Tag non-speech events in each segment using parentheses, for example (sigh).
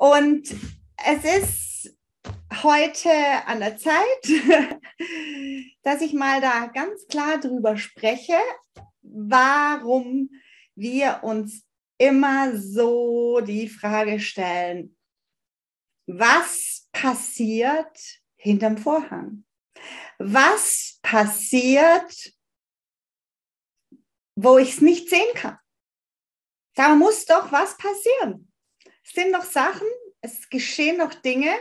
Und es ist heute an der Zeit, (laughs) dass ich mal da ganz klar drüber spreche, warum wir uns immer so die Frage stellen, was passiert hinterm Vorhang? Was passiert, wo ich es nicht sehen kann? Da muss doch was passieren. Es sind noch Sachen, es geschehen noch Dinge.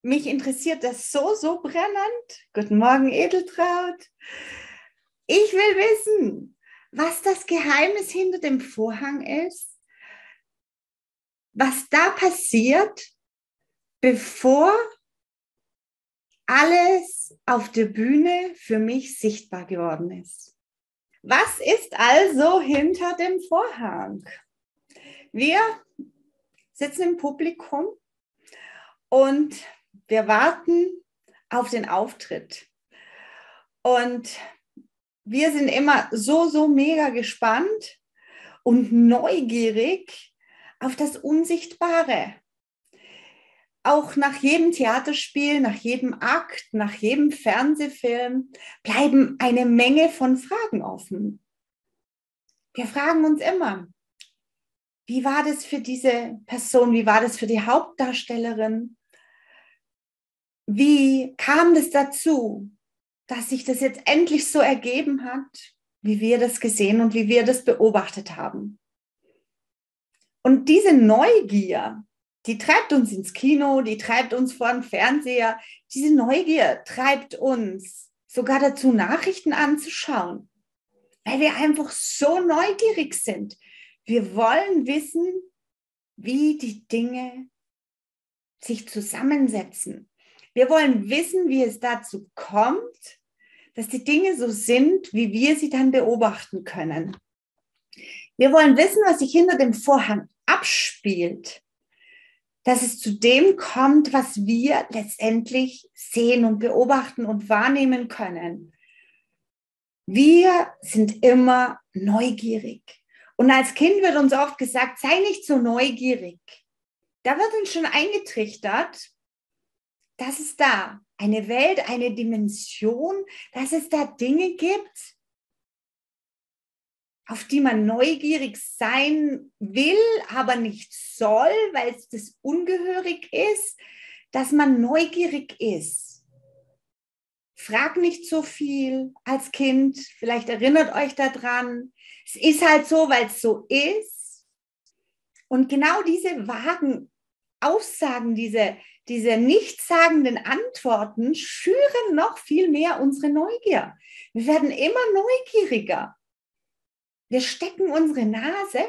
Mich interessiert das so, so brennend. Guten Morgen, Edeltraut. Ich will wissen, was das Geheimnis hinter dem Vorhang ist, was da passiert, bevor alles auf der Bühne für mich sichtbar geworden ist. Was ist also hinter dem Vorhang? Wir sitzen im Publikum und wir warten auf den Auftritt. Und wir sind immer so, so mega gespannt und neugierig auf das Unsichtbare auch nach jedem Theaterspiel, nach jedem Akt, nach jedem Fernsehfilm bleiben eine Menge von Fragen offen. Wir fragen uns immer, wie war das für diese Person? Wie war das für die Hauptdarstellerin? Wie kam das dazu, dass sich das jetzt endlich so ergeben hat, wie wir das gesehen und wie wir das beobachtet haben? Und diese Neugier, die treibt uns ins Kino, die treibt uns vor den Fernseher. Diese Neugier treibt uns sogar dazu, Nachrichten anzuschauen, weil wir einfach so neugierig sind. Wir wollen wissen, wie die Dinge sich zusammensetzen. Wir wollen wissen, wie es dazu kommt, dass die Dinge so sind, wie wir sie dann beobachten können. Wir wollen wissen, was sich hinter dem Vorhang abspielt dass es zu dem kommt, was wir letztendlich sehen und beobachten und wahrnehmen können. Wir sind immer neugierig. Und als Kind wird uns oft gesagt, sei nicht so neugierig. Da wird uns schon eingetrichtert, dass es da eine Welt, eine Dimension, dass es da Dinge gibt, auf die man neugierig sein will, aber nicht soll, weil es das ungehörig ist, dass man neugierig ist. Frag nicht so viel als Kind, vielleicht erinnert euch daran. Es ist halt so, weil es so ist. Und genau diese vagen Aussagen, diese, diese nichtssagenden Antworten schüren noch viel mehr unsere Neugier. Wir werden immer neugieriger. Wir stecken unsere Nase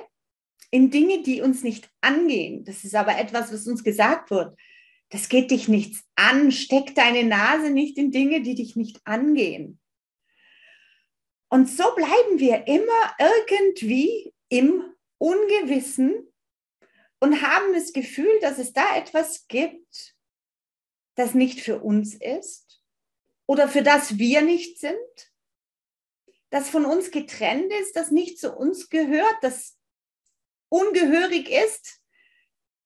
in Dinge, die uns nicht angehen. Das ist aber etwas, was uns gesagt wird. Das geht dich nichts an. Steck deine Nase nicht in Dinge, die dich nicht angehen. Und so bleiben wir immer irgendwie im Ungewissen und haben das Gefühl, dass es da etwas gibt, das nicht für uns ist oder für das wir nicht sind das von uns getrennt ist, das nicht zu uns gehört, das ungehörig ist,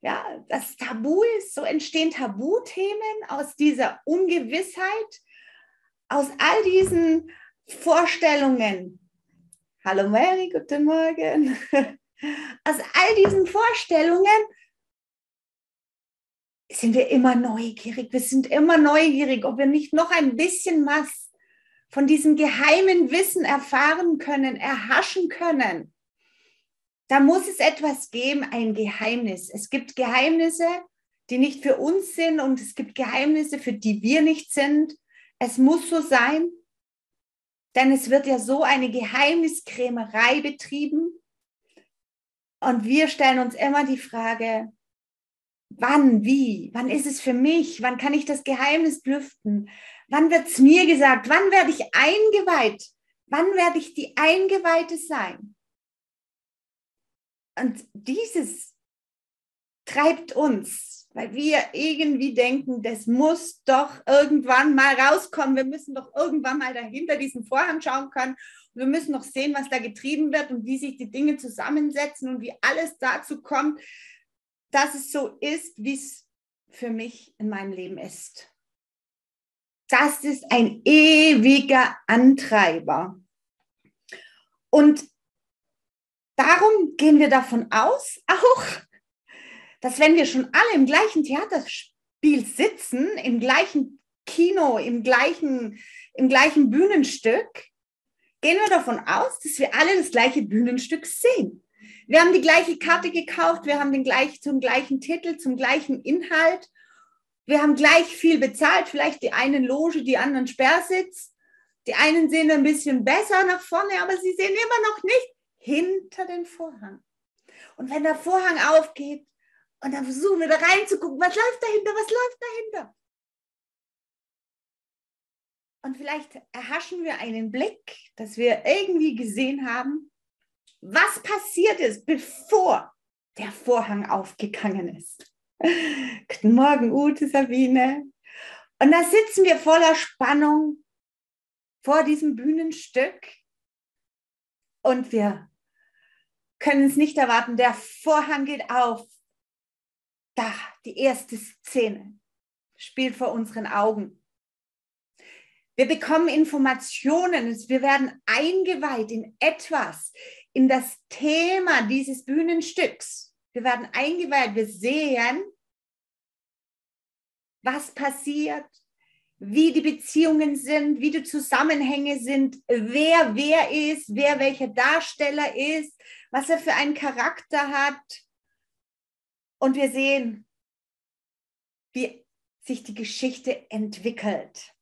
ja, das Tabu ist, so entstehen Tabuthemen aus dieser Ungewissheit, aus all diesen Vorstellungen. Hallo Mary, guten Morgen. (laughs) Aus all diesen Vorstellungen sind wir immer neugierig. Wir sind immer neugierig, ob wir nicht noch ein bisschen was von diesem geheimen Wissen erfahren können, erhaschen können. Da muss es etwas geben, ein Geheimnis. Es gibt Geheimnisse, die nicht für uns sind und es gibt Geheimnisse, für die wir nicht sind. Es muss so sein, denn es wird ja so eine Geheimniskrämerei betrieben. Und wir stellen uns immer die Frage, wann, wie, wann ist es für mich, wann kann ich das Geheimnis lüften, Wann wird es mir gesagt? Wann werde ich eingeweiht? Wann werde ich die Eingeweihte sein? Und dieses treibt uns, weil wir irgendwie denken, das muss doch irgendwann mal rauskommen. Wir müssen doch irgendwann mal dahinter diesen Vorhang schauen können. wir müssen noch sehen, was da getrieben wird und wie sich die Dinge zusammensetzen und wie alles dazu kommt, dass es so ist, wie es für mich in meinem Leben ist. Das ist ein ewiger Antreiber. Und darum gehen wir davon aus, auch, dass wenn wir schon alle im gleichen Theaterspiel sitzen, im gleichen Kino, im gleichen, im gleichen Bühnenstück, gehen wir davon aus, dass wir alle das gleiche Bühnenstück sehen. Wir haben die gleiche Karte gekauft, wir haben den gleich, zum gleichen Titel, zum gleichen Inhalt. Wir haben gleich viel bezahlt, vielleicht die einen Loge, die anderen Sperrsitz. Die einen sehen ein bisschen besser nach vorne, aber sie sehen immer noch nicht hinter den Vorhang. Und wenn der Vorhang aufgeht und dann versuchen wir da reinzugucken, was läuft dahinter, was läuft dahinter? Und vielleicht erhaschen wir einen Blick, dass wir irgendwie gesehen haben, was passiert ist, bevor der Vorhang aufgegangen ist. Guten Morgen, Ute, Sabine. Und da sitzen wir voller Spannung vor diesem Bühnenstück und wir können es nicht erwarten. Der Vorhang geht auf. Da, die erste Szene spielt vor unseren Augen. Wir bekommen Informationen, wir werden eingeweiht in etwas, in das Thema dieses Bühnenstücks. Wir werden eingeweiht, wir sehen, was passiert, wie die Beziehungen sind, wie die Zusammenhänge sind, wer wer ist, wer welcher Darsteller ist, was er für einen Charakter hat. Und wir sehen, wie sich die Geschichte entwickelt.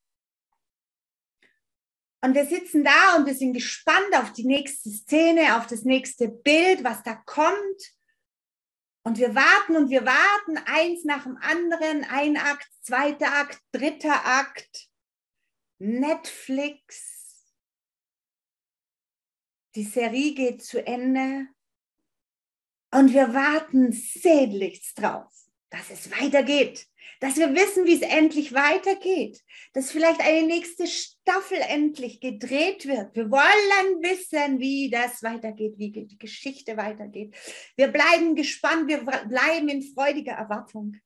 Und wir sitzen da und wir sind gespannt auf die nächste Szene, auf das nächste Bild, was da kommt. Und wir warten und wir warten, eins nach dem anderen, ein Akt, zweiter Akt, dritter Akt, Netflix. Die Serie geht zu Ende und wir warten sehnlichst drauf, dass es weitergeht dass wir wissen, wie es endlich weitergeht, dass vielleicht eine nächste Staffel endlich gedreht wird. Wir wollen wissen, wie das weitergeht, wie die Geschichte weitergeht. Wir bleiben gespannt, wir bleiben in freudiger Erwartung.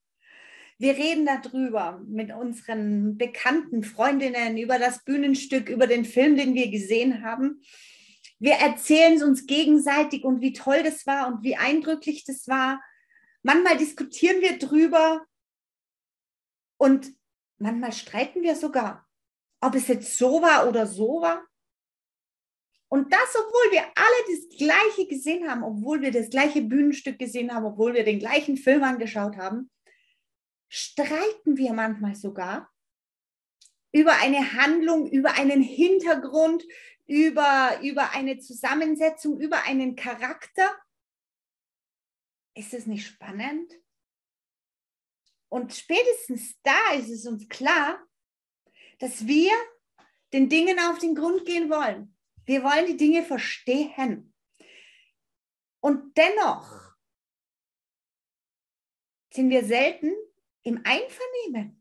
Wir reden darüber mit unseren bekannten Freundinnen über das Bühnenstück, über den Film, den wir gesehen haben. Wir erzählen es uns gegenseitig und wie toll das war und wie eindrücklich das war. Manchmal diskutieren wir drüber, und manchmal streiten wir sogar, ob es jetzt so war oder so war. Und das, obwohl wir alle das Gleiche gesehen haben, obwohl wir das gleiche Bühnenstück gesehen haben, obwohl wir den gleichen Film angeschaut haben, streiten wir manchmal sogar über eine Handlung, über einen Hintergrund, über, über eine Zusammensetzung, über einen Charakter. Ist es nicht spannend? Und spätestens da ist es uns klar, dass wir den Dingen auf den Grund gehen wollen. Wir wollen die Dinge verstehen. Und dennoch sind wir selten im Einvernehmen.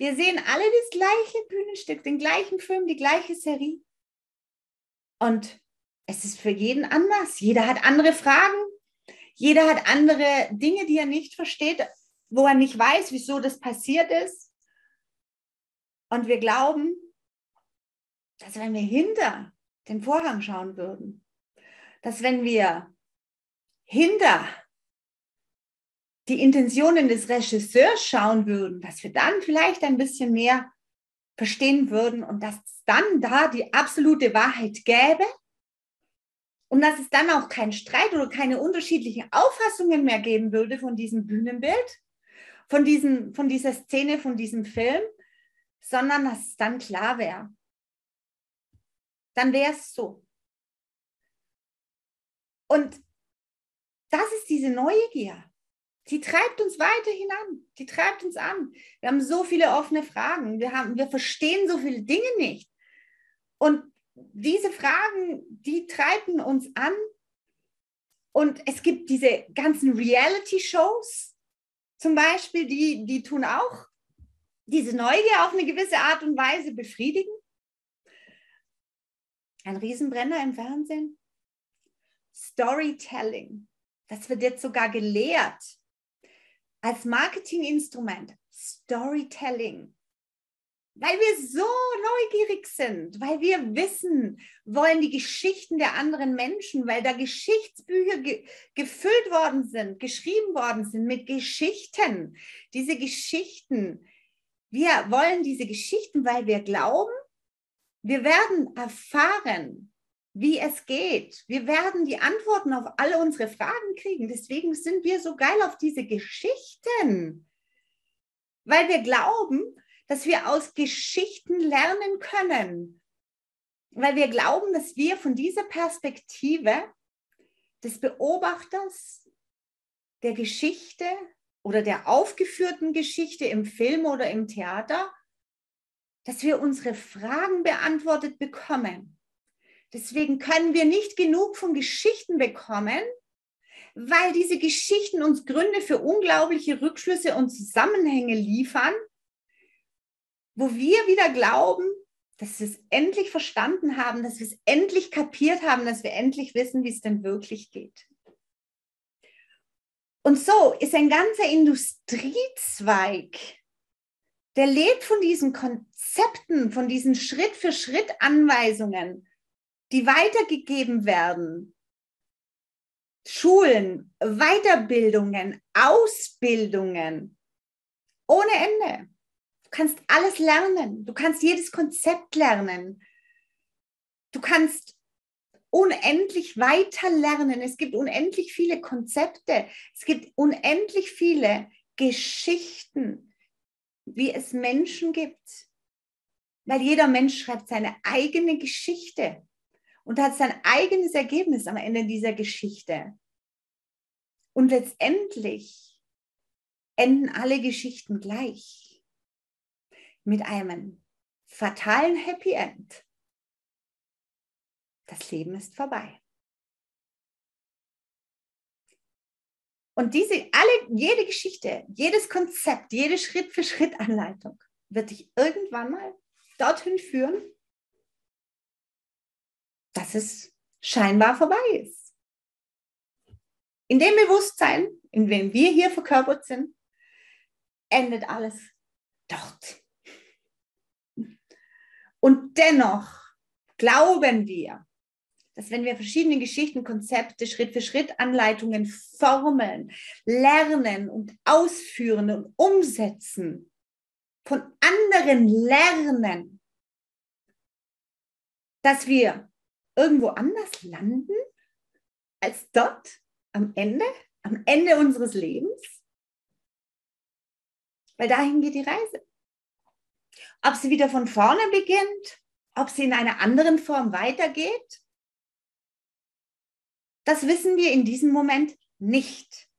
Wir sehen alle das gleiche Bühnenstück, den gleichen Film, die gleiche Serie. Und es ist für jeden anders. Jeder hat andere Fragen. Jeder hat andere Dinge, die er nicht versteht wo er nicht weiß, wieso das passiert ist. Und wir glauben, dass wenn wir hinter den Vorhang schauen würden, dass wenn wir hinter die Intentionen des Regisseurs schauen würden, dass wir dann vielleicht ein bisschen mehr verstehen würden und dass es dann da die absolute Wahrheit gäbe und dass es dann auch keinen Streit oder keine unterschiedlichen Auffassungen mehr geben würde von diesem Bühnenbild, von, diesem, von dieser Szene, von diesem Film, sondern dass es dann klar wäre. Dann wäre es so. Und das ist diese Neugier. Die treibt uns weiterhin an. Die treibt uns an. Wir haben so viele offene Fragen. Wir, haben, wir verstehen so viele Dinge nicht. Und diese Fragen, die treiben uns an. Und es gibt diese ganzen Reality-Shows, zum Beispiel, die, die tun auch diese Neugier auf eine gewisse Art und Weise befriedigen. Ein Riesenbrenner im Fernsehen. Storytelling. Das wird jetzt sogar gelehrt als Marketinginstrument. Storytelling. Weil wir so neugierig sind, weil wir wissen wollen die Geschichten der anderen Menschen, weil da Geschichtsbücher ge gefüllt worden sind, geschrieben worden sind mit Geschichten. Diese Geschichten, wir wollen diese Geschichten, weil wir glauben, wir werden erfahren, wie es geht. Wir werden die Antworten auf alle unsere Fragen kriegen. Deswegen sind wir so geil auf diese Geschichten, weil wir glauben, dass wir aus Geschichten lernen können, weil wir glauben, dass wir von dieser Perspektive des Beobachters der Geschichte oder der aufgeführten Geschichte im Film oder im Theater, dass wir unsere Fragen beantwortet bekommen. Deswegen können wir nicht genug von Geschichten bekommen, weil diese Geschichten uns Gründe für unglaubliche Rückschlüsse und Zusammenhänge liefern, wo wir wieder glauben, dass wir es endlich verstanden haben, dass wir es endlich kapiert haben, dass wir endlich wissen, wie es denn wirklich geht. Und so ist ein ganzer Industriezweig, der lebt von diesen Konzepten, von diesen Schritt-für-Schritt-Anweisungen, die weitergegeben werden. Schulen, Weiterbildungen, Ausbildungen ohne Ende. Du kannst alles lernen. Du kannst jedes Konzept lernen. Du kannst unendlich weiter lernen. Es gibt unendlich viele Konzepte. Es gibt unendlich viele Geschichten, wie es Menschen gibt. Weil jeder Mensch schreibt seine eigene Geschichte und hat sein eigenes Ergebnis am Ende dieser Geschichte. Und letztendlich enden alle Geschichten gleich mit einem fatalen Happy End. Das Leben ist vorbei. Und diese, alle, jede Geschichte, jedes Konzept, jede Schritt-für-Schritt-Anleitung wird dich irgendwann mal dorthin führen, dass es scheinbar vorbei ist. In dem Bewusstsein, in dem wir hier verkörpert sind, endet alles dort. Und dennoch glauben wir, dass wenn wir verschiedene Geschichten, Konzepte, Schritt für Schritt Anleitungen, Formeln lernen und ausführen und umsetzen, von anderen lernen, dass wir irgendwo anders landen als dort am Ende, am Ende unseres Lebens. Weil dahin geht die Reise. Ob sie wieder von vorne beginnt, ob sie in einer anderen Form weitergeht, das wissen wir in diesem Moment nicht.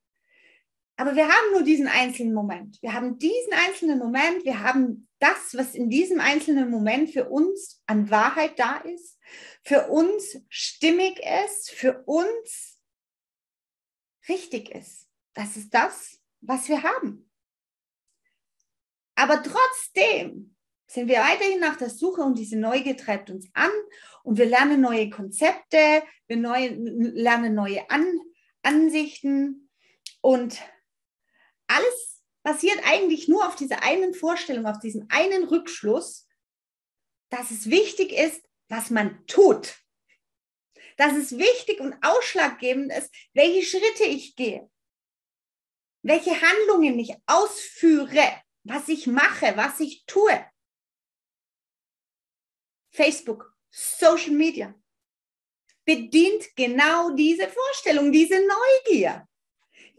Aber wir haben nur diesen einzelnen Moment. Wir haben diesen einzelnen Moment, wir haben das, was in diesem einzelnen Moment für uns an Wahrheit da ist, für uns stimmig ist, für uns richtig ist. Das ist das, was wir haben. Aber trotzdem sind wir weiterhin nach der Suche und diese Neugier treibt uns an und wir lernen neue Konzepte, wir neu, lernen neue an, Ansichten und alles basiert eigentlich nur auf dieser einen Vorstellung, auf diesem einen Rückschluss, dass es wichtig ist, was man tut. Dass es wichtig und ausschlaggebend ist, welche Schritte ich gehe, welche Handlungen ich ausführe, was ich mache, was ich tue. Facebook, Social Media bedient genau diese Vorstellung, diese Neugier.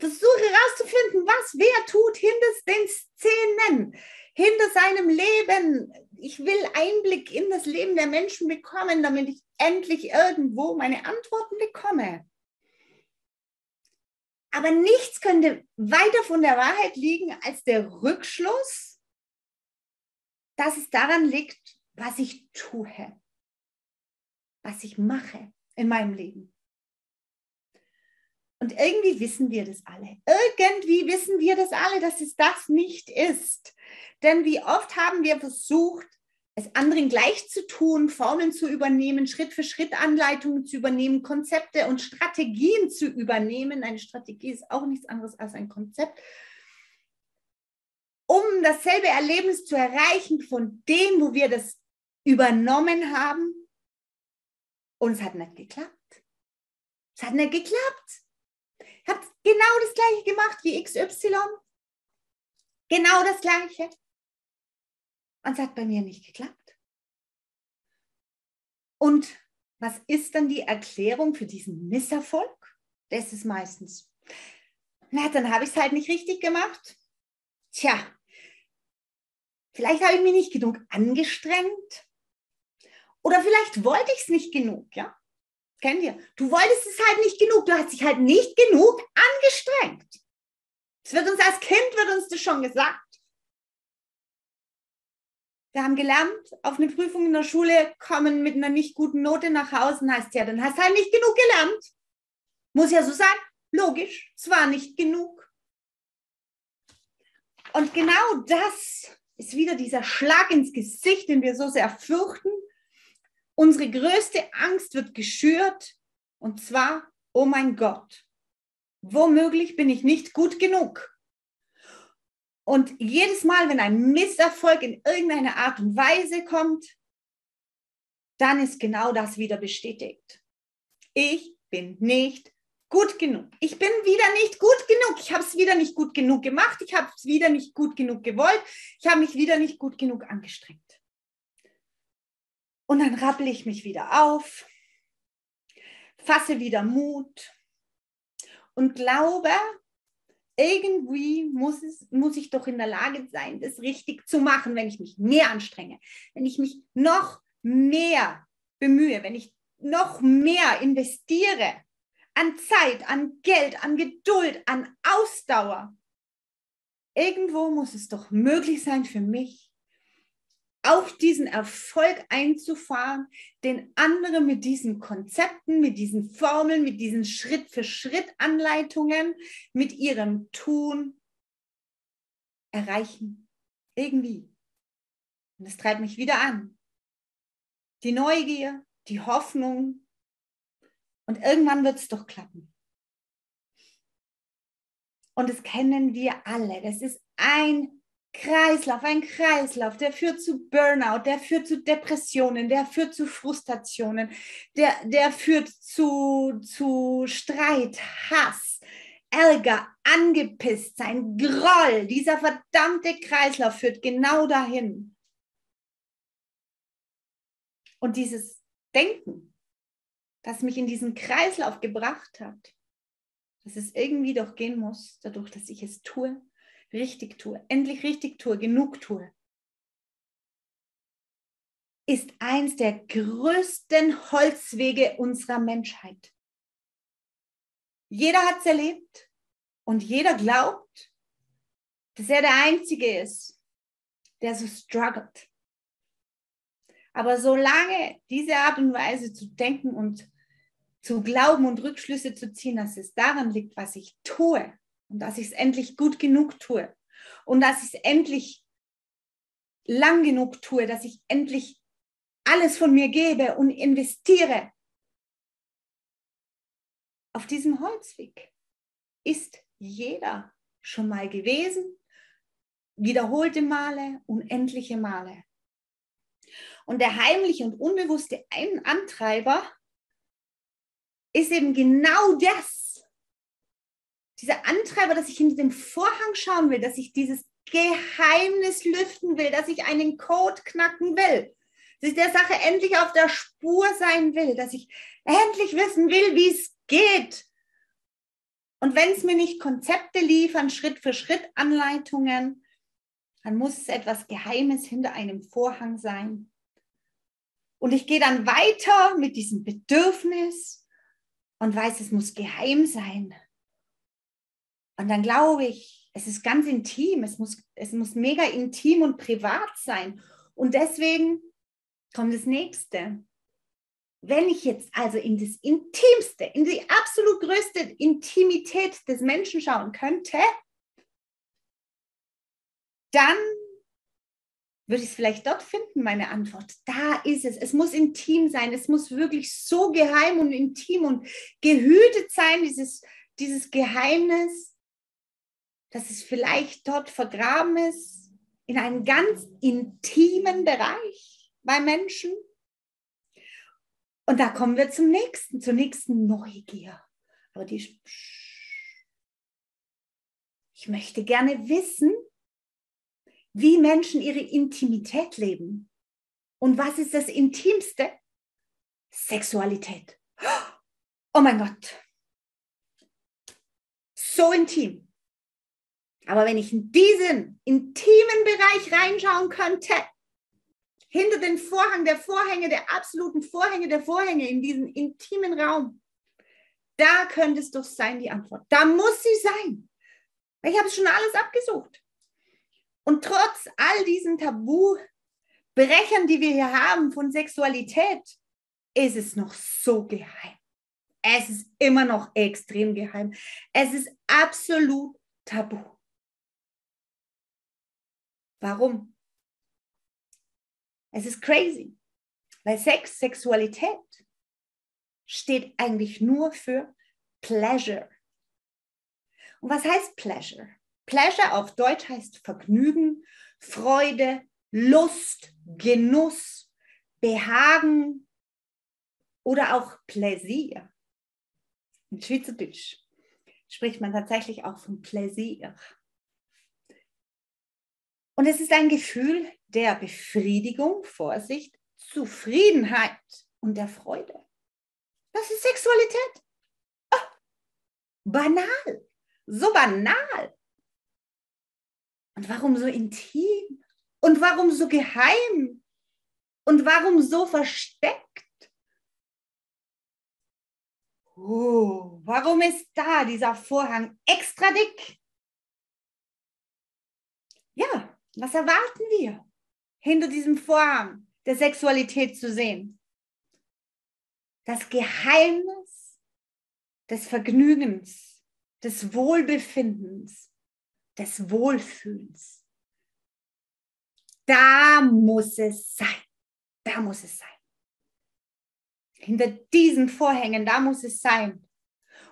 Versuche herauszufinden, was wer tut hinter den Szenen, hinter seinem Leben. Ich will Einblick in das Leben der Menschen bekommen, damit ich endlich irgendwo meine Antworten bekomme. Aber nichts könnte weiter von der Wahrheit liegen als der Rückschluss, dass es daran liegt, was ich tue, was ich mache in meinem Leben. Und irgendwie wissen wir das alle. Irgendwie wissen wir das alle, dass es das nicht ist. Denn wie oft haben wir versucht, es anderen gleich zu tun, Formeln zu übernehmen, Schritt für Schritt Anleitungen zu übernehmen, Konzepte und Strategien zu übernehmen. Eine Strategie ist auch nichts anderes als ein Konzept, um dasselbe Erlebnis zu erreichen von dem, wo wir das übernommen haben. Und es hat nicht geklappt. Es hat nicht geklappt. Genau das gleiche gemacht wie XY. Genau das gleiche. Und es hat bei mir nicht geklappt. Und was ist dann die Erklärung für diesen Misserfolg? Das ist meistens. Na, dann habe ich es halt nicht richtig gemacht. Tja, vielleicht habe ich mich nicht genug angestrengt. Oder vielleicht wollte ich es nicht genug, ja? Kennt ihr? Du wolltest es halt nicht genug. Du hast dich halt nicht genug angestrengt. Es wird uns als Kind, wird uns das schon gesagt. Wir haben gelernt, auf eine Prüfung in der Schule kommen mit einer nicht guten Note nach Hause, heißt ja, dann hast du halt nicht genug gelernt. Muss ja so sein. Logisch, zwar nicht genug. Und genau das ist wieder dieser Schlag ins Gesicht, den wir so sehr fürchten. Unsere größte Angst wird geschürt und zwar, oh mein Gott, womöglich bin ich nicht gut genug. Und jedes Mal, wenn ein Misserfolg in irgendeiner Art und Weise kommt, dann ist genau das wieder bestätigt. Ich bin nicht gut genug. Ich bin wieder nicht gut genug. Ich habe es wieder nicht gut genug gemacht. Ich habe es wieder nicht gut genug gewollt. Ich habe mich wieder nicht gut genug angestrengt. Und dann rappel ich mich wieder auf, fasse wieder Mut und glaube, irgendwie muss, es, muss ich doch in der Lage sein, das richtig zu machen, wenn ich mich mehr anstrenge, wenn ich mich noch mehr bemühe, wenn ich noch mehr investiere an Zeit, an Geld, an Geduld, an Ausdauer. Irgendwo muss es doch möglich sein für mich, auch diesen Erfolg einzufahren, den andere mit diesen Konzepten, mit diesen Formeln, mit diesen Schritt-für-Schritt-Anleitungen, mit ihrem Tun erreichen. Irgendwie. Und das treibt mich wieder an. Die Neugier, die Hoffnung. Und irgendwann wird es doch klappen. Und das kennen wir alle. Das ist ein Kreislauf, ein Kreislauf, der führt zu Burnout, der führt zu Depressionen, der führt zu Frustrationen, der, der führt zu, zu Streit, Hass, Ärger, angepisst sein, Groll. Dieser verdammte Kreislauf führt genau dahin. Und dieses Denken, das mich in diesen Kreislauf gebracht hat, dass es irgendwie doch gehen muss, dadurch, dass ich es tue, richtig tue, endlich richtig tue, genug tue, ist eins der größten Holzwege unserer Menschheit. Jeder hat es erlebt und jeder glaubt, dass er der Einzige ist, der so struggelt. Aber solange diese Art und Weise zu denken und zu glauben und Rückschlüsse zu ziehen, dass es daran liegt, was ich tue, und dass ich es endlich gut genug tue und dass ich es endlich lang genug tue, dass ich endlich alles von mir gebe und investiere. Auf diesem Holzweg ist jeder schon mal gewesen, wiederholte Male, unendliche Male. Und der heimliche und unbewusste Antreiber ist eben genau das, dieser Antreiber, dass ich in den Vorhang schauen will, dass ich dieses Geheimnis lüften will, dass ich einen Code knacken will, dass ich der Sache endlich auf der Spur sein will, dass ich endlich wissen will, wie es geht. Und wenn es mir nicht Konzepte liefern, Schritt für Schritt Anleitungen, dann muss es etwas Geheimes hinter einem Vorhang sein. Und ich gehe dann weiter mit diesem Bedürfnis und weiß, es muss geheim sein. Und dann glaube ich, es ist ganz intim, es muss, es muss mega intim und privat sein. Und deswegen kommt das nächste. Wenn ich jetzt also in das Intimste, in die absolut größte Intimität des Menschen schauen könnte, dann würde ich es vielleicht dort finden, meine Antwort. Da ist es. Es muss intim sein. Es muss wirklich so geheim und intim und gehütet sein, dieses, dieses Geheimnis, dass es vielleicht dort vergraben ist, in einem ganz intimen Bereich bei Menschen. Und da kommen wir zum nächsten, zur nächsten Neugier. Aber die, ich möchte gerne wissen, wie Menschen ihre Intimität leben. Und was ist das Intimste? Sexualität. Oh mein Gott. So intim. Aber wenn ich in diesen intimen Bereich reinschauen könnte, hinter den Vorhang der Vorhänge, der absoluten Vorhänge der Vorhänge, in diesen intimen Raum, da könnte es doch sein, die Antwort. Da muss sie sein. Ich habe schon alles abgesucht. Und trotz all diesen Tabubrechern, die wir hier haben von Sexualität, ist es noch so geheim. Es ist immer noch extrem geheim. Es ist absolut tabu. Warum? Es ist crazy, weil Sex, Sexualität steht eigentlich nur für Pleasure. Und was heißt Pleasure? Pleasure auf Deutsch heißt Vergnügen, Freude, Lust, Genuss, Behagen oder auch Pläsier. In Schweizerdeutsch spricht man tatsächlich auch von Pläsier. Und es ist ein Gefühl der Befriedigung, Vorsicht, Zufriedenheit und der Freude. Das ist Sexualität. Oh, banal, so banal. Und warum so intim? Und warum so geheim? Und warum so versteckt? Oh, warum ist da dieser Vorhang extra dick? Ja, was erwarten wir hinter diesem Vorhang der Sexualität zu sehen? Das Geheimnis des Vergnügens, des Wohlbefindens, des Wohlfühlens. Da muss es sein. Da muss es sein. Hinter diesen Vorhängen, da muss es sein.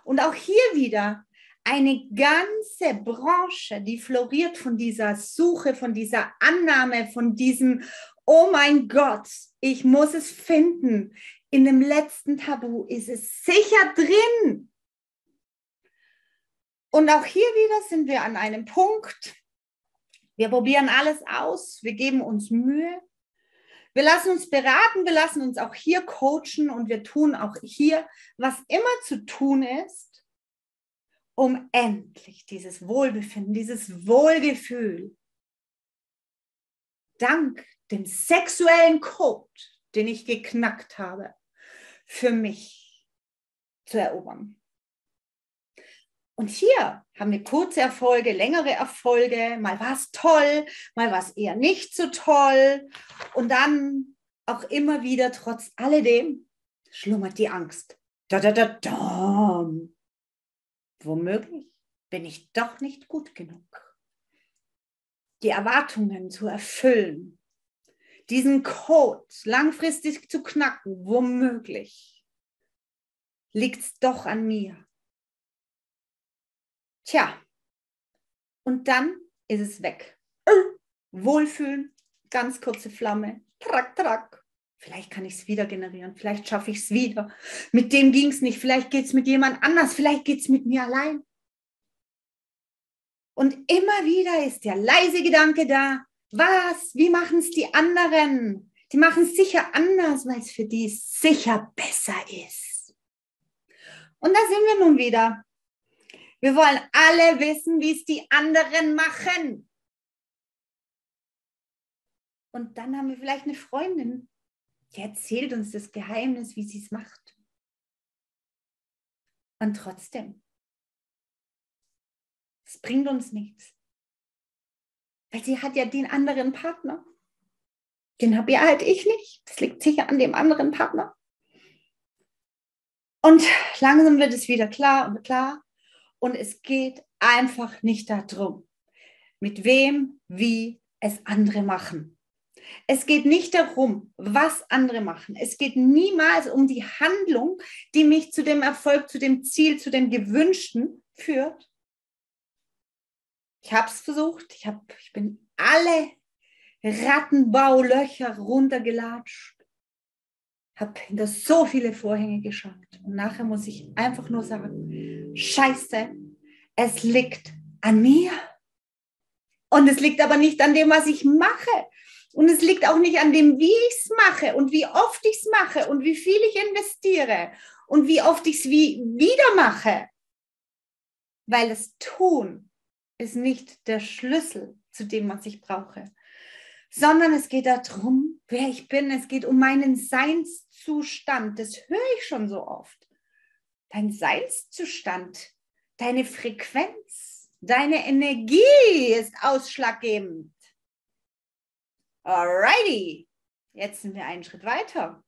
Und auch hier wieder eine ganze Branche, die floriert von dieser Suche, von dieser Annahme, von diesem, oh mein Gott, ich muss es finden. In dem letzten Tabu ist es sicher drin. Und auch hier wieder sind wir an einem Punkt. Wir probieren alles aus, wir geben uns Mühe. Wir lassen uns beraten, wir lassen uns auch hier coachen und wir tun auch hier, was immer zu tun ist, um endlich dieses Wohlbefinden, dieses Wohlgefühl, dank dem sexuellen Code, den ich geknackt habe, für mich zu erobern. Und hier haben wir kurze Erfolge, längere Erfolge, mal war es toll, mal war es eher nicht so toll. Und dann auch immer wieder, trotz alledem, schlummert die Angst. Da, da, da, da. Womöglich bin ich doch nicht gut genug. Die Erwartungen zu erfüllen, diesen Code langfristig zu knacken, womöglich liegt es doch an mir Tja, und dann ist es weg. Wohlfühlen, ganz kurze Flamme, track, track. Vielleicht kann ich es wieder generieren, vielleicht schaffe ich es wieder. Mit dem ging es nicht, vielleicht geht es mit jemand anders, vielleicht geht es mit mir allein. Und immer wieder ist der leise Gedanke da, was, wie machen es die anderen? Die machen es sicher anders, weil es für die sicher besser ist. Und da sind wir nun wieder wir wollen alle wissen, wie es die anderen machen. Und dann haben wir vielleicht eine Freundin, die erzählt uns das Geheimnis, wie sie es macht. Und trotzdem, es bringt uns nichts. Weil sie hat ja den anderen Partner. Den habe ja halt ich nicht. Das liegt sicher an dem anderen Partner. Und langsam wird es wieder klar und klar. Und es geht einfach nicht darum, mit wem, wie es andere machen. Es geht nicht darum, was andere machen. Es geht niemals um die Handlung, die mich zu dem Erfolg, zu dem Ziel, zu dem Gewünschten führt. Ich habe es versucht. Ich, hab, ich bin alle Rattenbaulöcher runtergelatscht. Habe hinter so viele Vorhänge geschaut. Und nachher muss ich einfach nur sagen, scheiße, es liegt an mir. Und es liegt aber nicht an dem, was ich mache. Und es liegt auch nicht an dem, wie ich es mache und wie oft ich es mache und wie viel ich investiere und wie oft ich es wie wieder mache. Weil das Tun ist nicht der Schlüssel zu dem, was ich brauche, sondern es geht darum, wer ich bin. Es geht um meinen Seinszustand. Das höre ich schon so oft. Dein Seinszustand, deine Frequenz, deine Energie ist ausschlaggebend. Alrighty, jetzt sind wir einen Schritt weiter.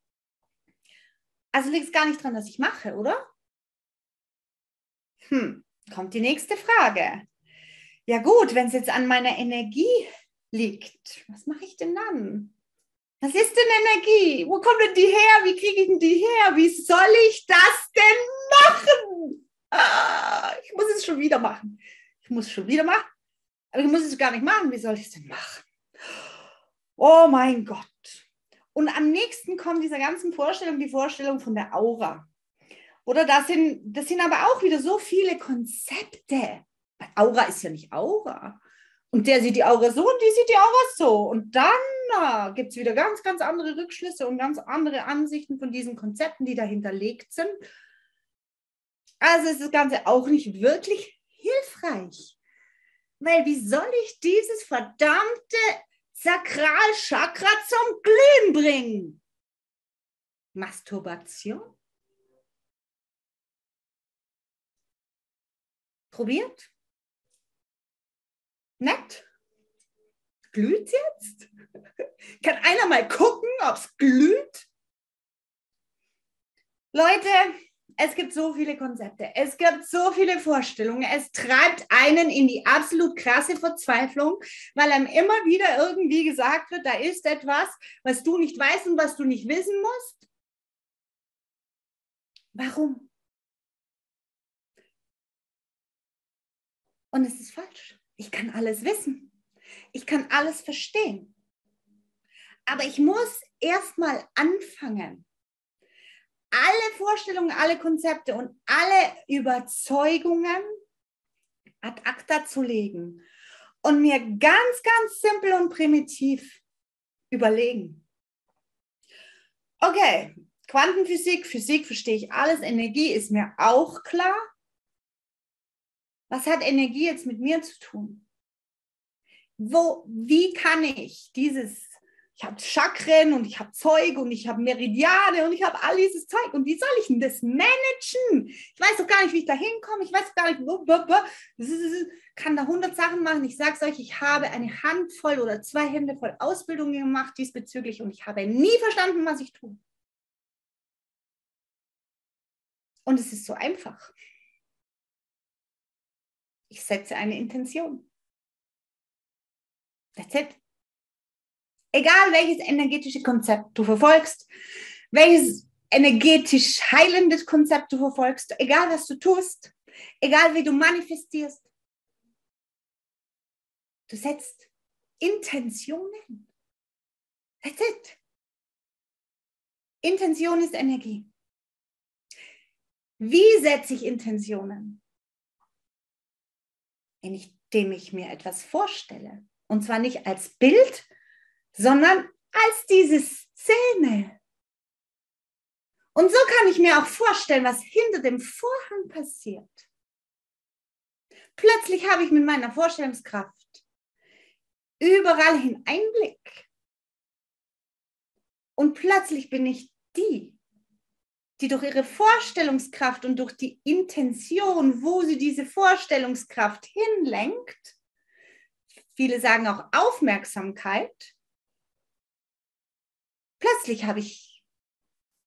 Also liegt es gar nicht dran, dass ich mache, oder? Hm, kommt die nächste Frage. Ja gut, wenn es jetzt an meiner Energie liegt, was mache ich denn dann? Was ist denn Energie? Wo kommt denn die her? Wie kriege ich denn die her? Wie soll ich das denn machen? Ah, ich muss es schon wieder machen. Ich muss es schon wieder machen. Aber ich muss es gar nicht machen. Wie soll ich es denn machen? Oh mein Gott. Und am nächsten kommt dieser ganzen Vorstellung die Vorstellung von der Aura. Oder das sind, das sind aber auch wieder so viele Konzepte. Aura ist ja nicht Aura. Und der sieht die Aura so und die sieht die Aura so. Und dann gibt es wieder ganz, ganz andere Rückschlüsse und ganz andere Ansichten von diesen Konzepten, die dahinterlegt sind. Also ist das Ganze auch nicht wirklich hilfreich. Weil wie soll ich dieses verdammte Sakralchakra zum Glühen bringen. Masturbation? Probiert? Nett? Glüht jetzt? (laughs) Kann einer mal gucken, ob es glüht? Leute, es gibt so viele Konzepte, es gibt so viele Vorstellungen, es treibt einen in die absolut krasse Verzweiflung, weil einem immer wieder irgendwie gesagt wird, da ist etwas, was du nicht weißt und was du nicht wissen musst. Warum? Und es ist falsch. Ich kann alles wissen. Ich kann alles verstehen. Aber ich muss erst mal anfangen alle Vorstellungen, alle Konzepte und alle Überzeugungen ad acta zu legen und mir ganz, ganz simpel und primitiv überlegen. Okay, Quantenphysik, Physik verstehe ich alles, Energie ist mir auch klar. Was hat Energie jetzt mit mir zu tun? Wo, wie kann ich dieses ich habe Chakren und ich habe Zeug und ich habe Meridiane und ich habe all dieses Zeug. Und wie soll ich denn das managen? Ich weiß doch gar nicht, wie ich da hinkomme. Ich weiß gar nicht, kann da 100 Sachen machen. Ich sage es euch, ich habe eine Handvoll oder zwei Hände voll Ausbildungen gemacht diesbezüglich und ich habe nie verstanden, was ich tue. Und es ist so einfach. Ich setze eine Intention. That's it. Egal welches energetische Konzept du verfolgst, welches energetisch heilendes Konzept du verfolgst, egal was du tust, egal wie du manifestierst, du setzt Intentionen. That's it. Intention ist Energie. Wie setze ich Intentionen? Indem ich mir etwas vorstelle. Und zwar nicht als Bild, sondern als diese Szene. Und so kann ich mir auch vorstellen, was hinter dem Vorhang passiert. Plötzlich habe ich mit meiner Vorstellungskraft überall hin Einblick. Und plötzlich bin ich die, die durch ihre Vorstellungskraft und durch die Intention, wo sie diese Vorstellungskraft hinlenkt, viele sagen auch Aufmerksamkeit, Plötzlich habe ich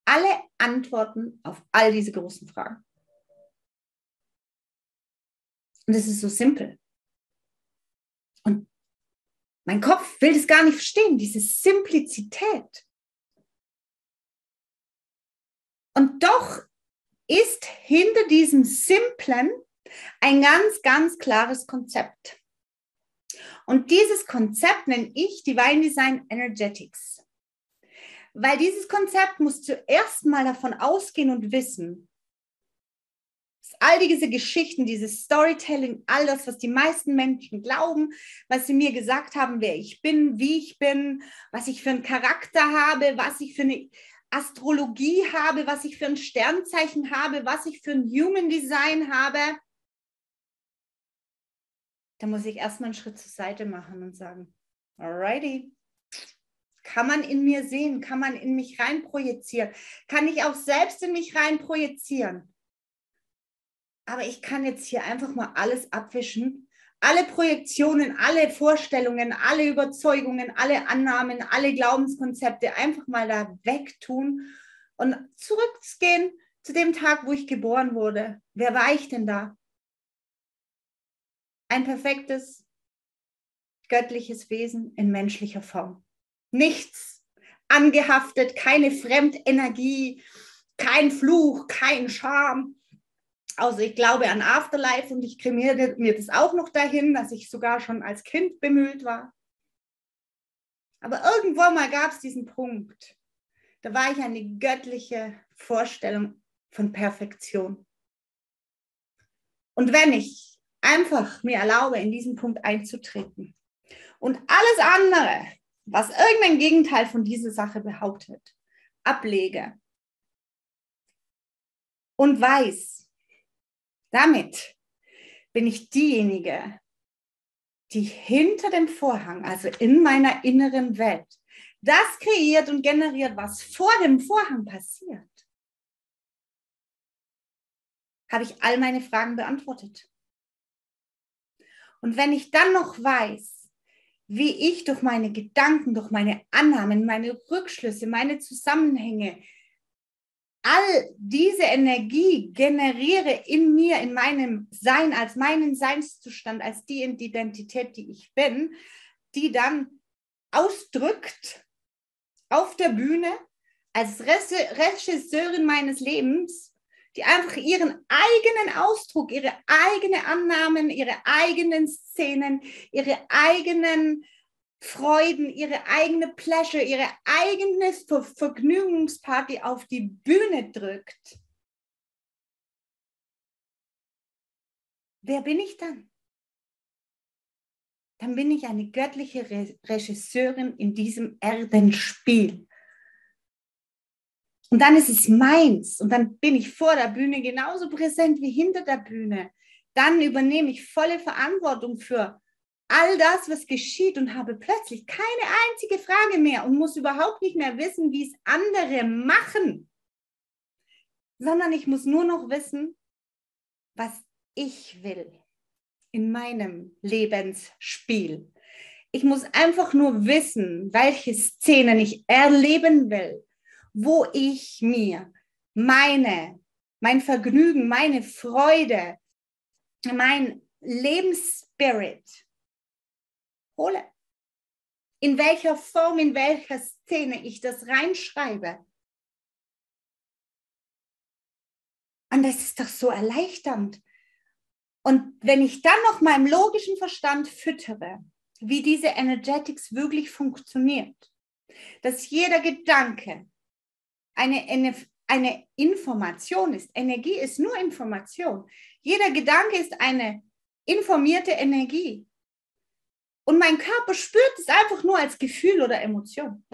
alle Antworten auf all diese großen Fragen. Und es ist so simpel. Und Mein Kopf will das gar nicht verstehen, diese Simplizität. Und doch ist hinter diesem Simplen ein ganz, ganz klares Konzept. Und dieses Konzept nenne ich Divine Design Energetics. Weil dieses Konzept muss zuerst mal davon ausgehen und wissen, dass all diese Geschichten, dieses Storytelling, all das, was die meisten Menschen glauben, was sie mir gesagt haben, wer ich bin, wie ich bin, was ich für einen Charakter habe, was ich für eine Astrologie habe, was ich für ein Sternzeichen habe, was ich für ein Human Design habe, da muss ich erstmal einen Schritt zur Seite machen und sagen, alrighty, kann man in mir sehen, kann man in mich rein projizieren, kann ich auch selbst in mich rein projizieren. Aber ich kann jetzt hier einfach mal alles abwischen, alle Projektionen, alle Vorstellungen, alle Überzeugungen, alle Annahmen, alle Glaubenskonzepte einfach mal da wegtun und zurückgehen zu dem Tag, wo ich geboren wurde. Wer war ich denn da? ein perfektes, göttliches Wesen in menschlicher Form. Nichts angehaftet, keine Fremdenergie, kein Fluch, kein Scham. Also ich glaube an Afterlife und ich kremiere mir das auch noch dahin, dass ich sogar schon als Kind bemüht war. Aber irgendwo mal gab es diesen Punkt. Da war ich eine göttliche Vorstellung von Perfektion. Und wenn ich einfach mir erlaube, in diesen Punkt einzutreten. Und alles andere, was irgendein Gegenteil von dieser Sache behauptet, ablege und weiß, damit bin ich diejenige, die hinter dem Vorhang, also in meiner inneren Welt, das kreiert und generiert, was vor dem Vorhang passiert. Habe ich all meine Fragen beantwortet. Und wenn ich dann noch weiß, wie ich durch meine Gedanken, durch meine Annahmen, meine Rückschlüsse, meine Zusammenhänge, all diese Energie generiere in mir, in meinem Sein, als meinen Seinszustand, als die Identität, die ich bin, die dann ausdrückt auf der Bühne als Regisseurin meines Lebens, die einfach ihren eigenen Ausdruck, ihre eigenen Annahmen, ihre eigenen Szenen, ihre eigenen Freuden, ihre eigene Pleasure, ihre eigene Ver Vergnügungsparty auf die Bühne drückt. Wer bin ich dann? Dann bin ich eine göttliche Re Regisseurin in diesem Erdenspiel. Und dann ist es meins und dann bin ich vor der Bühne genauso präsent wie hinter der Bühne. Dann übernehme ich volle Verantwortung für all das, was geschieht und habe plötzlich keine einzige Frage mehr und muss überhaupt nicht mehr wissen, wie es andere machen, sondern ich muss nur noch wissen, was ich will in meinem Lebensspiel. Ich muss einfach nur wissen, welche Szenen ich erleben will wo ich mir meine, mein Vergnügen, meine Freude, mein Lebensspirit hole. In welcher Form, in welcher Szene ich das reinschreibe. Und das ist doch so erleichternd. Und wenn ich dann noch meinem logischen Verstand füttere, wie diese Energetics wirklich funktioniert, dass jeder Gedanke, eine, eine, eine Information ist. Energie ist nur Information. Jeder Gedanke ist eine informierte Energie. Und mein Körper spürt es einfach nur als Gefühl oder Emotion.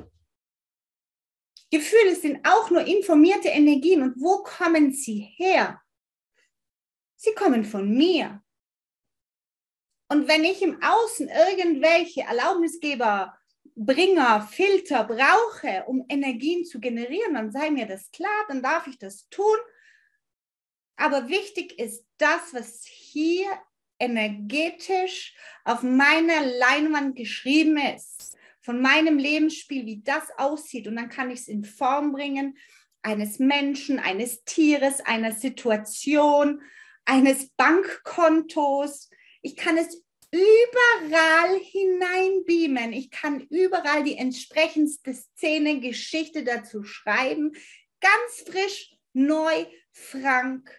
Gefühle sind auch nur informierte Energien. Und wo kommen sie her? Sie kommen von mir. Und wenn ich im Außen irgendwelche Erlaubnisgeber Bringer, Filter brauche, um Energien zu generieren, dann sei mir das klar, dann darf ich das tun. Aber wichtig ist das, was hier energetisch auf meiner Leinwand geschrieben ist, von meinem Lebensspiel, wie das aussieht. Und dann kann ich es in Form bringen eines Menschen, eines Tieres, einer Situation, eines Bankkontos. Ich kann es überall hineinbeamen. Ich kann überall die entsprechendste Szene, Geschichte dazu schreiben. Ganz frisch, neu, frank,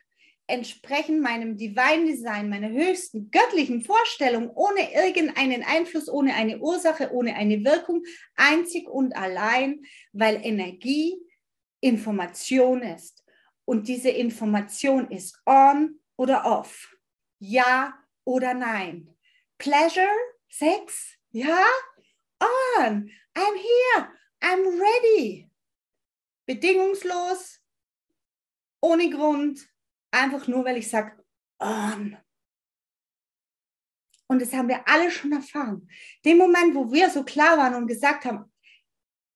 entsprechend meinem Divine Design, meiner höchsten göttlichen Vorstellung, ohne irgendeinen Einfluss, ohne eine Ursache, ohne eine Wirkung, einzig und allein, weil Energie Information ist. Und diese Information ist on oder off, ja oder nein. Pleasure, Sex, ja, on, I'm here, I'm ready. Bedingungslos, ohne Grund, einfach nur, weil ich sage, on. Und das haben wir alle schon erfahren. Dem Moment, wo wir so klar waren und gesagt haben,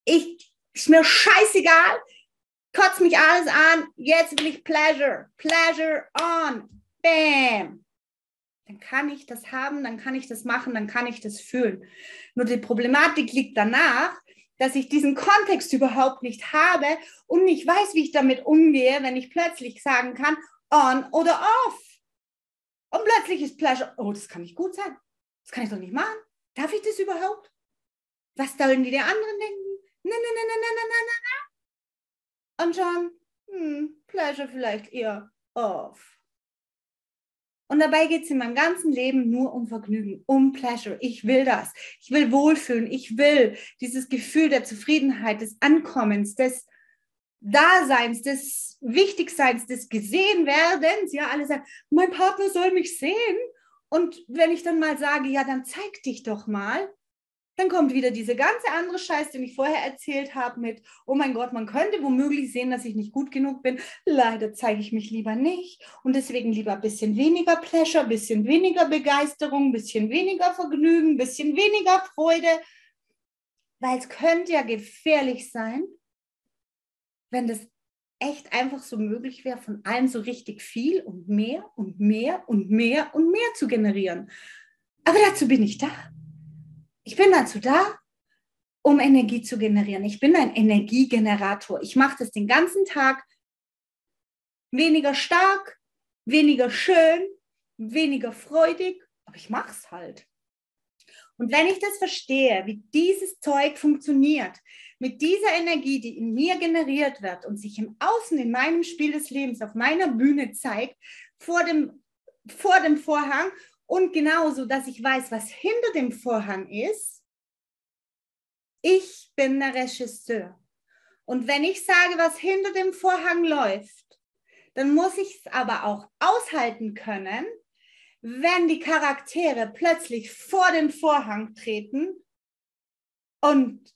ich, ist mir scheißegal, kotzt mich alles an, jetzt will ich Pleasure, Pleasure on, bam. Dann kann ich das haben, dann kann ich das machen, dann kann ich das fühlen. Nur die Problematik liegt danach, dass ich diesen Kontext überhaupt nicht habe und nicht weiß, wie ich damit umgehe, wenn ich plötzlich sagen kann, on oder off. Und plötzlich ist Pleasure, oh, das kann nicht gut sein. Das kann ich doch nicht machen. Darf ich das überhaupt? Was sollen die der anderen denken? Na, na, na, na, na, na, na, na und schon, hm, Pleasure vielleicht eher off. Und dabei geht es in meinem ganzen Leben nur um Vergnügen, um Pleasure. Ich will das. Ich will wohlfühlen. Ich will dieses Gefühl der Zufriedenheit, des Ankommens, des Daseins, des Wichtigseins, des Gesehenwerdens. Ja, alle sagen, mein Partner soll mich sehen. Und wenn ich dann mal sage, ja, dann zeig dich doch mal, dann kommt wieder diese ganze andere Scheiß, den ich vorher erzählt habe mit, oh mein Gott, man könnte womöglich sehen, dass ich nicht gut genug bin. Leider zeige ich mich lieber nicht und deswegen lieber ein bisschen weniger Pleasure, ein bisschen weniger Begeisterung, ein bisschen weniger Vergnügen, ein bisschen weniger Freude, weil es könnte ja gefährlich sein, wenn das echt einfach so möglich wäre, von allem so richtig viel und mehr und mehr und mehr und mehr zu generieren. Aber dazu bin ich da. Ich bin dazu da, um Energie zu generieren. Ich bin ein Energiegenerator. Ich mache das den ganzen Tag weniger stark, weniger schön, weniger freudig, aber ich mache es halt. Und wenn ich das verstehe, wie dieses Zeug funktioniert, mit dieser Energie, die in mir generiert wird und sich im Außen, in meinem Spiel des Lebens, auf meiner Bühne zeigt, vor dem, vor dem Vorhang und genauso, dass ich weiß, was hinter dem Vorhang ist. Ich bin der Regisseur. Und wenn ich sage, was hinter dem Vorhang läuft, dann muss ich es aber auch aushalten können, wenn die Charaktere plötzlich vor den Vorhang treten und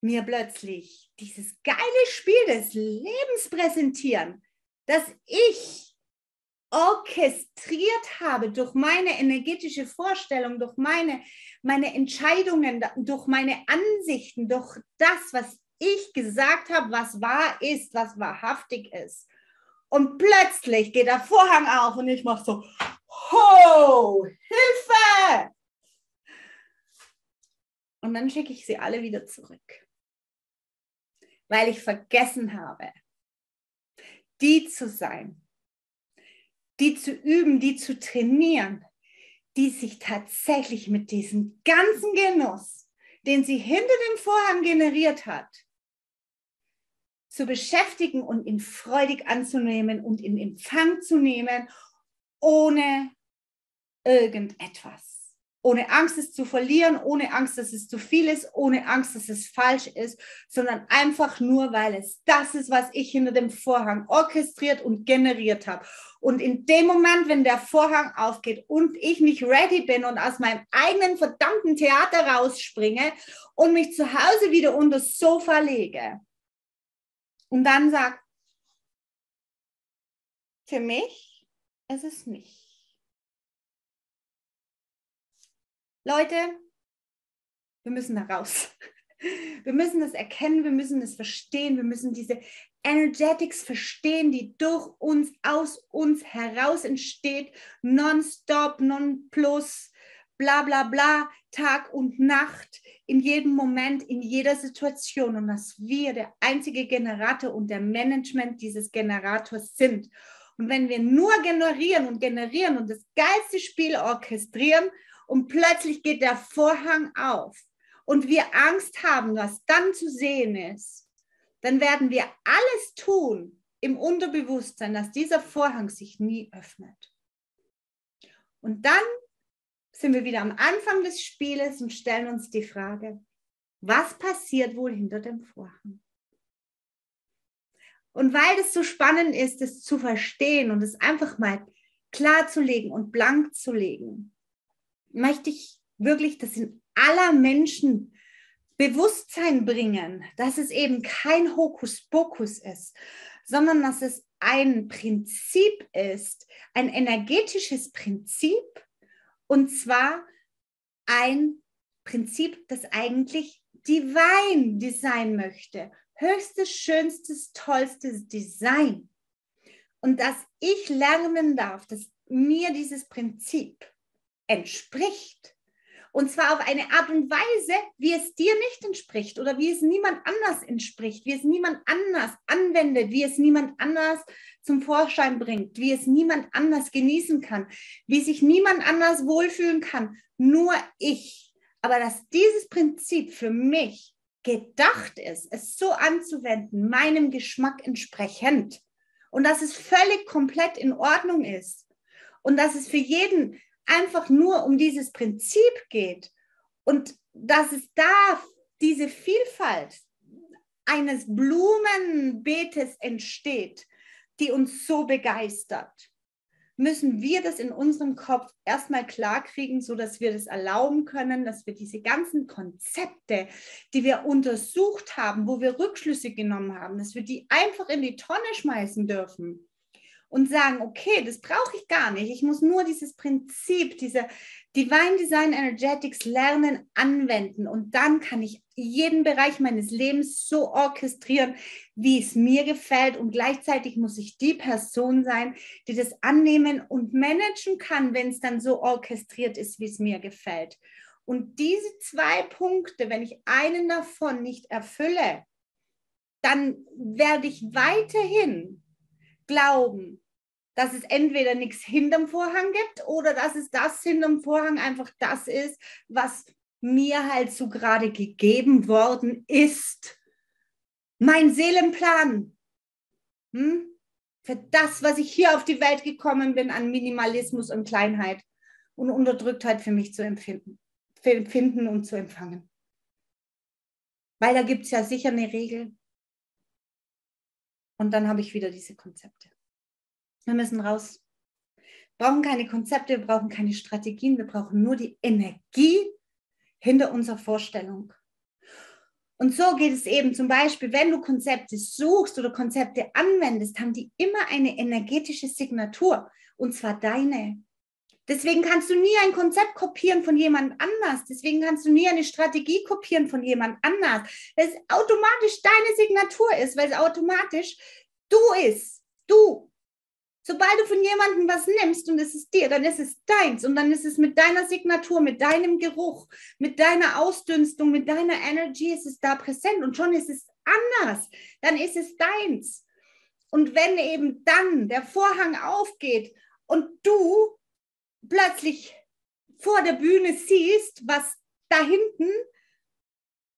mir plötzlich dieses geile Spiel des Lebens präsentieren, dass ich orchestriert habe durch meine energetische Vorstellung, durch meine, meine Entscheidungen, durch meine Ansichten, durch das, was ich gesagt habe, was wahr ist, was wahrhaftig ist. Und plötzlich geht der Vorhang auf und ich mache so, ho, Hilfe! Und dann schicke ich sie alle wieder zurück, weil ich vergessen habe, die zu sein, die zu üben, die zu trainieren, die sich tatsächlich mit diesem ganzen Genuss, den sie hinter dem Vorhang generiert hat, zu beschäftigen und ihn freudig anzunehmen und in Empfang zu nehmen, ohne irgendetwas ohne Angst, es zu verlieren, ohne Angst, dass es zu viel ist, ohne Angst, dass es falsch ist, sondern einfach nur, weil es das ist, was ich hinter dem Vorhang orchestriert und generiert habe. Und in dem Moment, wenn der Vorhang aufgeht und ich nicht ready bin und aus meinem eigenen verdammten Theater rausspringe und mich zu Hause wieder unter das Sofa lege und dann sage, für mich ist es nicht. Leute, wir müssen da raus. (laughs) Wir müssen das erkennen, wir müssen es verstehen, wir müssen diese Energetics verstehen, die durch uns, aus uns heraus entsteht, nonstop, non-plus, bla bla bla, Tag und Nacht, in jedem Moment, in jeder Situation und dass wir der einzige Generator und der Management dieses Generators sind. Und wenn wir nur generieren und generieren und das geilste Spiel orchestrieren und plötzlich geht der Vorhang auf und wir Angst haben, was dann zu sehen ist, dann werden wir alles tun im Unterbewusstsein, dass dieser Vorhang sich nie öffnet. Und dann sind wir wieder am Anfang des Spieles und stellen uns die Frage, was passiert wohl hinter dem Vorhang? Und weil das so spannend ist, es zu verstehen und es einfach mal klarzulegen und blank zu legen, möchte ich wirklich das in aller Menschen Bewusstsein bringen, dass es eben kein Hokuspokus ist, sondern dass es ein Prinzip ist, ein energetisches Prinzip, und zwar ein Prinzip, das eigentlich divine Design möchte. Höchstes, schönstes, tollstes Design. Und dass ich lernen darf, dass mir dieses Prinzip entspricht. Und zwar auf eine Art und Weise, wie es dir nicht entspricht oder wie es niemand anders entspricht, wie es niemand anders anwendet, wie es niemand anders zum Vorschein bringt, wie es niemand anders genießen kann, wie sich niemand anders wohlfühlen kann, nur ich. Aber dass dieses Prinzip für mich gedacht ist, es so anzuwenden, meinem Geschmack entsprechend und dass es völlig komplett in Ordnung ist und dass es für jeden einfach nur um dieses Prinzip geht und dass es da diese Vielfalt eines Blumenbeetes entsteht, die uns so begeistert müssen wir das in unserem Kopf erstmal klar kriegen, so dass wir das erlauben können, dass wir diese ganzen Konzepte, die wir untersucht haben, wo wir Rückschlüsse genommen haben, dass wir die einfach in die Tonne schmeißen dürfen und sagen, okay, das brauche ich gar nicht. Ich muss nur dieses Prinzip, diese Divine Design Energetics lernen, anwenden. Und dann kann ich jeden Bereich meines Lebens so orchestrieren, wie es mir gefällt. Und gleichzeitig muss ich die Person sein, die das annehmen und managen kann, wenn es dann so orchestriert ist, wie es mir gefällt. Und diese zwei Punkte, wenn ich einen davon nicht erfülle, dann werde ich weiterhin glauben, dass es entweder nichts hinterm Vorhang gibt oder dass es das hinterm Vorhang einfach das ist, was mir halt so gerade gegeben worden ist. Mein Seelenplan. Hm? Für das, was ich hier auf die Welt gekommen bin, an Minimalismus und Kleinheit und Unterdrücktheit für mich zu empfinden, empfinden und zu empfangen. Weil da gibt es ja sicher eine Regel, und dann habe ich wieder diese Konzepte. Wir müssen raus. Wir brauchen keine Konzepte, wir brauchen keine Strategien, wir brauchen nur die Energie hinter unserer Vorstellung. Und so geht es eben zum Beispiel, wenn du Konzepte suchst oder Konzepte anwendest, haben die immer eine energetische Signatur und zwar deine. Deswegen kannst du nie ein Konzept kopieren von jemand anders. Deswegen kannst du nie eine Strategie kopieren von jemand anders. Weil es automatisch deine Signatur ist, weil es automatisch du ist. Du. Sobald du von jemandem was nimmst und es ist dir, dann ist es deins und dann ist es mit deiner Signatur, mit deinem Geruch, mit deiner Ausdünstung, mit deiner Energy ist es da präsent und schon ist es anders. Dann ist es deins. Und wenn eben dann der Vorhang aufgeht und du plötzlich vor der Bühne siehst, was da hinten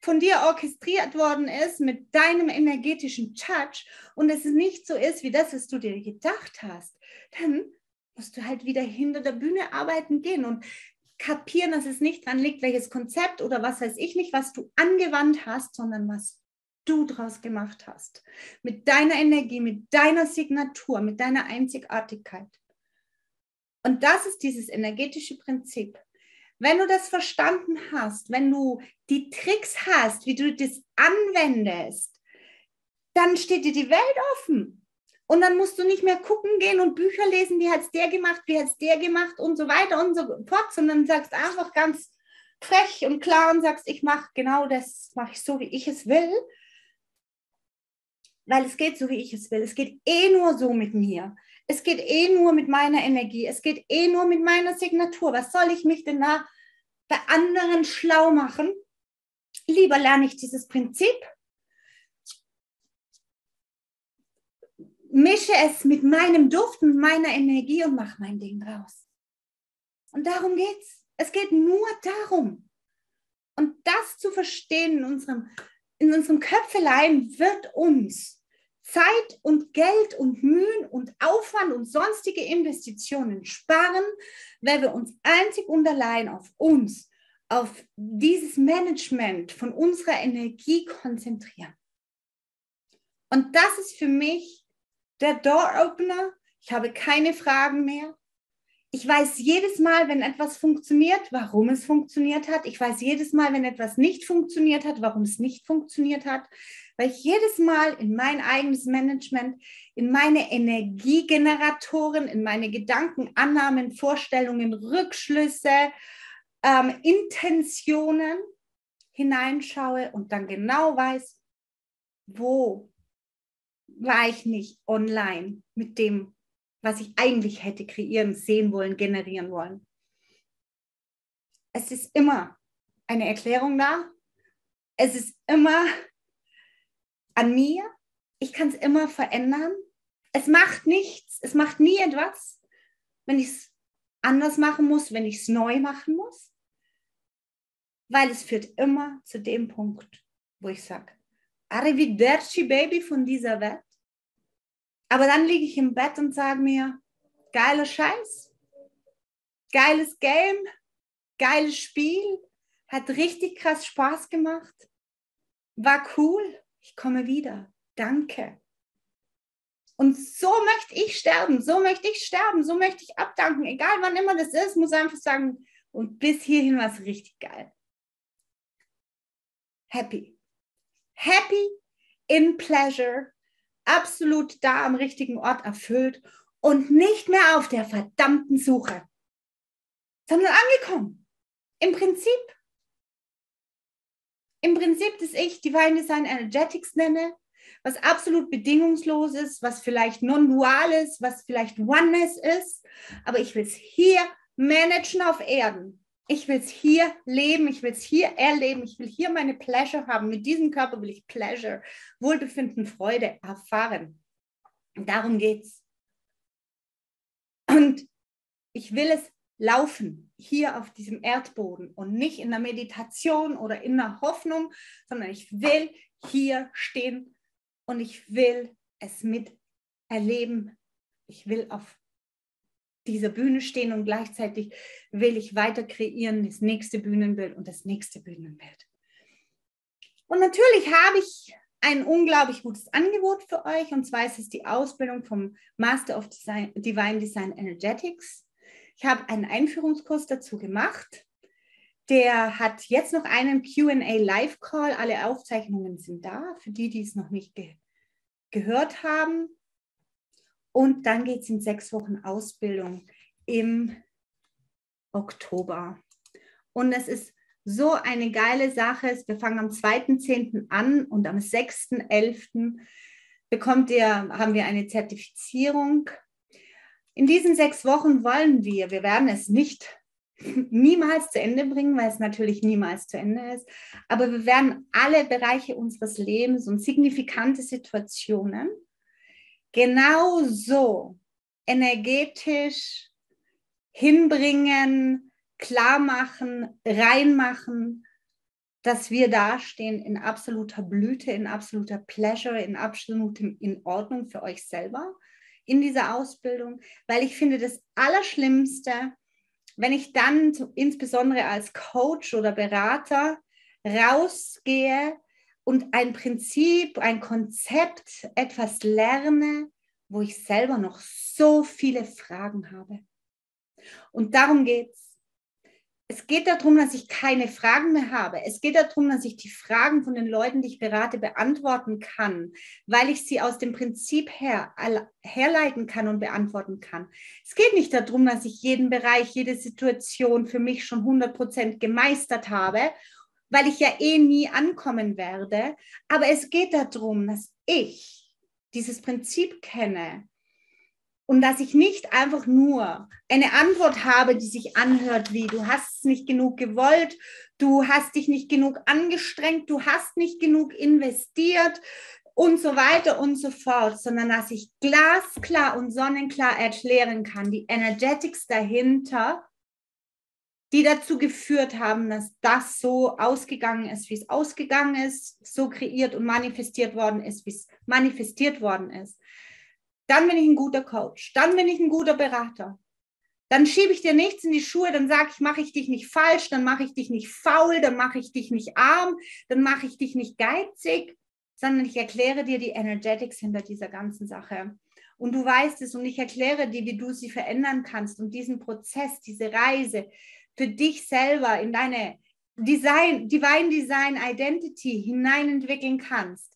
von dir orchestriert worden ist mit deinem energetischen Touch und es nicht so ist wie das, was du dir gedacht hast, dann musst du halt wieder hinter der Bühne arbeiten gehen und kapieren, dass es nicht dran liegt, welches Konzept oder was weiß ich nicht, was du angewandt hast, sondern was du draus gemacht hast. Mit deiner Energie, mit deiner Signatur, mit deiner Einzigartigkeit. Und das ist dieses energetische Prinzip. Wenn du das verstanden hast, wenn du die Tricks hast, wie du das anwendest, dann steht dir die Welt offen. Und dann musst du nicht mehr gucken gehen und Bücher lesen, wie hat es der gemacht, wie hat es der gemacht und so weiter und so fort, sondern sagst einfach ganz frech und klar und sagst, ich mache genau das, mache ich so, wie ich es will. Weil es geht so, wie ich es will. Es geht eh nur so mit mir es geht eh nur mit meiner Energie, es geht eh nur mit meiner Signatur. Was soll ich mich denn da bei anderen schlau machen? Lieber lerne ich dieses Prinzip, mische es mit meinem Duft, mit meiner Energie und mache mein Ding draus. Und darum geht's. Es geht nur darum. Und das zu verstehen in unserem, in unserem Köpfelein wird uns Zeit und Geld und Mühen und Aufwand und sonstige Investitionen sparen, weil wir uns einzig und allein auf uns, auf dieses Management von unserer Energie konzentrieren. Und das ist für mich der Door-Opener. Ich habe keine Fragen mehr. Ich weiß jedes Mal, wenn etwas funktioniert, warum es funktioniert hat. Ich weiß jedes Mal, wenn etwas nicht funktioniert hat, warum es nicht funktioniert hat. Weil ich jedes Mal in mein eigenes Management, in meine Energiegeneratoren, in meine Gedanken, Annahmen, Vorstellungen, Rückschlüsse, ähm, Intentionen hineinschaue und dann genau weiß, wo war ich nicht online mit dem, was ich eigentlich hätte kreieren, sehen wollen, generieren wollen. Es ist immer eine Erklärung da. Es ist immer an mir. Ich kann es immer verändern. Es macht nichts. Es macht nie etwas, wenn ich es anders machen muss, wenn ich es neu machen muss. Weil es führt immer zu dem Punkt, wo ich sage, Arrivederci Baby von dieser Welt. Aber dann liege ich im Bett und sage mir, geiler Scheiß, geiles Game, geiles Spiel, hat richtig krass Spaß gemacht, war cool, ich komme wieder, danke. Und so möchte ich sterben, so möchte ich sterben, so möchte ich abdanken, egal wann immer das ist, muss einfach sagen, und bis hierhin war es richtig geil. Happy. Happy in pleasure absolut da am richtigen Ort erfüllt und nicht mehr auf der verdammten Suche, sondern angekommen. Im Prinzip, im Prinzip, das ich Divine Design Energetics nenne, was absolut bedingungslos ist, was vielleicht non-dual ist, was vielleicht Oneness ist, aber ich will es hier managen auf Erden. Ich will es hier leben, ich will es hier erleben, ich will hier meine Pleasure haben. Mit diesem Körper will ich Pleasure, Wohlbefinden, Freude erfahren. Darum geht's. Und ich will es laufen hier auf diesem Erdboden und nicht in der Meditation oder in der Hoffnung, sondern ich will hier stehen und ich will es miterleben. Ich will auf dieser Bühne stehen und gleichzeitig will ich weiter kreieren, das nächste Bühnenbild und das nächste Bühnenbild. Und natürlich habe ich ein unglaublich gutes Angebot für euch und zwar ist es die Ausbildung vom Master of Design, Divine Design Energetics. Ich habe einen Einführungskurs dazu gemacht. Der hat jetzt noch einen QA Live Call. Alle Aufzeichnungen sind da, für die, die es noch nicht ge gehört haben. Und dann geht es in sechs Wochen Ausbildung im Oktober. Und es ist so eine geile Sache. Wir fangen am 2.10. an und am 6.11. bekommt ihr, haben wir eine Zertifizierung. In diesen sechs Wochen wollen wir, wir werden es nicht niemals zu Ende bringen, weil es natürlich niemals zu Ende ist, aber wir werden alle Bereiche unseres Lebens und signifikante Situationen genauso energetisch hinbringen, klar machen, reinmachen, dass wir dastehen in absoluter Blüte, in absoluter Pleasure, in absolutem in Ordnung für euch selber in dieser Ausbildung, weil ich finde, das Allerschlimmste, wenn ich dann insbesondere als Coach oder Berater rausgehe und ein Prinzip, ein Konzept, etwas lerne, wo ich selber noch so viele Fragen habe. Und darum geht es. Es geht darum, dass ich keine Fragen mehr habe. Es geht darum, dass ich die Fragen von den Leuten, die ich berate, beantworten kann, weil ich sie aus dem Prinzip her herleiten kann und beantworten kann. Es geht nicht darum, dass ich jeden Bereich, jede Situation für mich schon 100 Prozent gemeistert habe weil ich ja eh nie ankommen werde. Aber es geht darum, dass ich dieses Prinzip kenne und dass ich nicht einfach nur eine Antwort habe, die sich anhört wie, du hast es nicht genug gewollt, du hast dich nicht genug angestrengt, du hast nicht genug investiert und so weiter und so fort, sondern dass ich glasklar und sonnenklar erklären kann, die Energetics dahinter die dazu geführt haben, dass das so ausgegangen ist, wie es ausgegangen ist, so kreiert und manifestiert worden ist, wie es manifestiert worden ist. Dann bin ich ein guter Coach, dann bin ich ein guter Berater. Dann schiebe ich dir nichts in die Schuhe, dann sage ich, mache ich dich nicht falsch, dann mache ich dich nicht faul, dann mache ich dich nicht arm, dann mache ich dich nicht geizig, sondern ich erkläre dir die Energetics hinter dieser ganzen Sache. Und du weißt es und ich erkläre dir, wie du sie verändern kannst und diesen Prozess, diese Reise, für dich selber in deine Design, Divine Design Identity hineinentwickeln kannst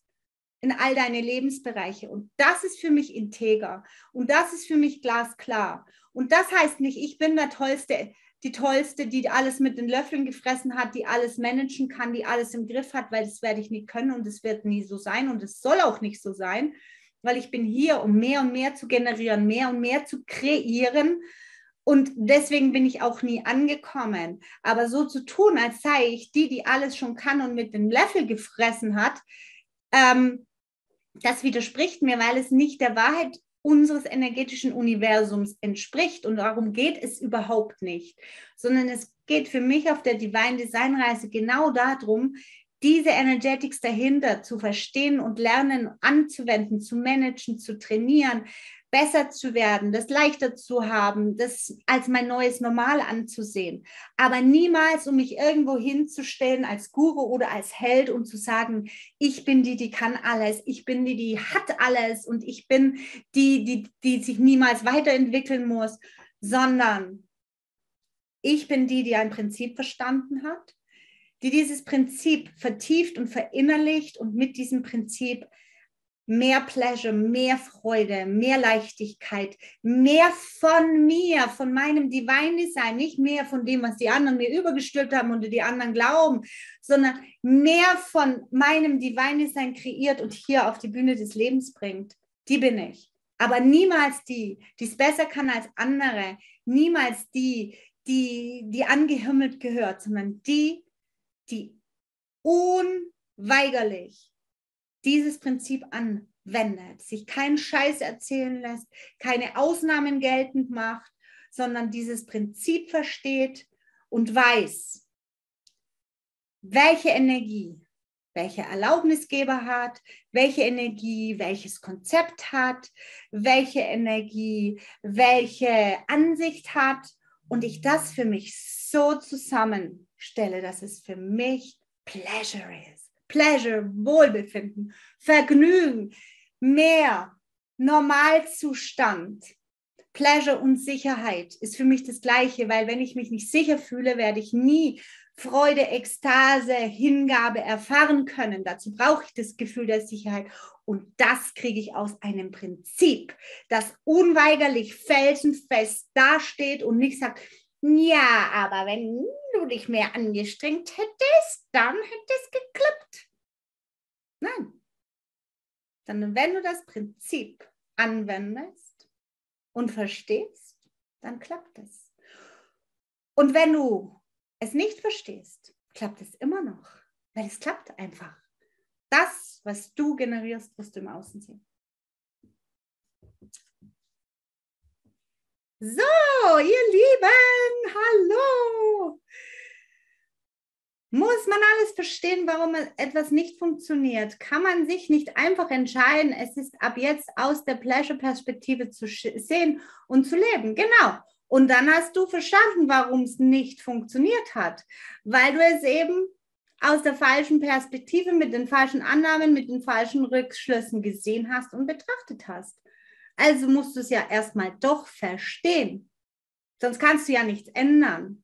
in all deine Lebensbereiche. Und das ist für mich integer und das ist für mich glasklar. Und das heißt nicht, ich bin der Tollste, die Tollste, die alles mit den Löffeln gefressen hat, die alles managen kann, die alles im Griff hat, weil das werde ich nie können und es wird nie so sein und es soll auch nicht so sein, weil ich bin hier, um mehr und mehr zu generieren, mehr und mehr zu kreieren und deswegen bin ich auch nie angekommen. Aber so zu tun, als sei ich die, die alles schon kann und mit dem Löffel gefressen hat, ähm, das widerspricht mir, weil es nicht der Wahrheit unseres energetischen Universums entspricht. Und darum geht es überhaupt nicht, sondern es geht für mich auf der Divine Design Reise genau darum, diese Energetics dahinter zu verstehen und lernen, anzuwenden, zu managen, zu trainieren, besser zu werden, das leichter zu haben, das als mein neues Normal anzusehen. Aber niemals, um mich irgendwo hinzustellen als Guru oder als Held und zu sagen, ich bin die, die kann alles, ich bin die, die hat alles und ich bin die, die, die sich niemals weiterentwickeln muss, sondern ich bin die, die ein Prinzip verstanden hat, die dieses Prinzip vertieft und verinnerlicht und mit diesem Prinzip mehr Pleasure, mehr Freude, mehr Leichtigkeit, mehr von mir, von meinem Divine Design, nicht mehr von dem, was die anderen mir übergestülpt haben und die anderen glauben, sondern mehr von meinem Divine Design kreiert und hier auf die Bühne des Lebens bringt. Die bin ich. Aber niemals die, die es besser kann als andere, niemals die, die, die angehimmelt gehört, sondern die, die unweigerlich dieses Prinzip anwendet, sich keinen Scheiß erzählen lässt, keine Ausnahmen geltend macht, sondern dieses Prinzip versteht und weiß, welche Energie welche Erlaubnisgeber hat, welche Energie welches Konzept hat, welche Energie welche Ansicht hat und ich das für mich so zusammenstelle, dass es für mich Pleasure ist. Pleasure, Wohlbefinden, Vergnügen, mehr Normalzustand. Pleasure und Sicherheit ist für mich das Gleiche, weil wenn ich mich nicht sicher fühle, werde ich nie Freude, Ekstase, Hingabe erfahren können. Dazu brauche ich das Gefühl der Sicherheit. Und das kriege ich aus einem Prinzip, das unweigerlich felsenfest dasteht und nicht sagt, ja, aber wenn du dich mehr angestrengt hättest, dann hätte es geklappt. Nein. Sondern wenn du das Prinzip anwendest und verstehst, dann klappt es. Und wenn du es nicht verstehst, klappt es immer noch, weil es klappt einfach. Das, was du generierst, wirst du im Außen sehen. So, ihr Lieben, hallo. Muss man alles verstehen, warum etwas nicht funktioniert? Kann man sich nicht einfach entscheiden, es ist ab jetzt aus der Pleasure-Perspektive zu sehen und zu leben? Genau. Und dann hast du verstanden, warum es nicht funktioniert hat, weil du es eben aus der falschen Perspektive, mit den falschen Annahmen, mit den falschen Rückschlüssen gesehen hast und betrachtet hast. Also musst du es ja erstmal doch verstehen. Sonst kannst du ja nichts ändern.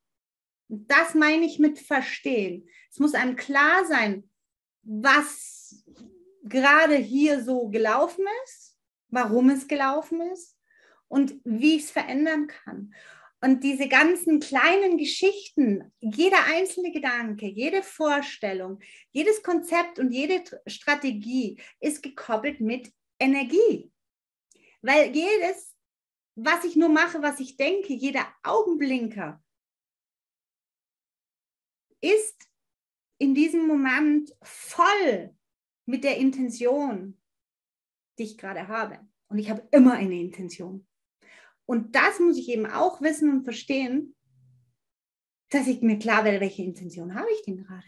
Und das meine ich mit verstehen. Es muss einem klar sein, was gerade hier so gelaufen ist, warum es gelaufen ist und wie ich es verändern kann. Und diese ganzen kleinen Geschichten, jeder einzelne Gedanke, jede Vorstellung, jedes Konzept und jede Strategie ist gekoppelt mit Energie. Weil jedes, was ich nur mache, was ich denke, jeder Augenblinker ist in diesem Moment voll mit der Intention, die ich gerade habe. Und ich habe immer eine Intention. Und das muss ich eben auch wissen und verstehen, dass ich mir klar werde, welche Intention habe ich denn gerade?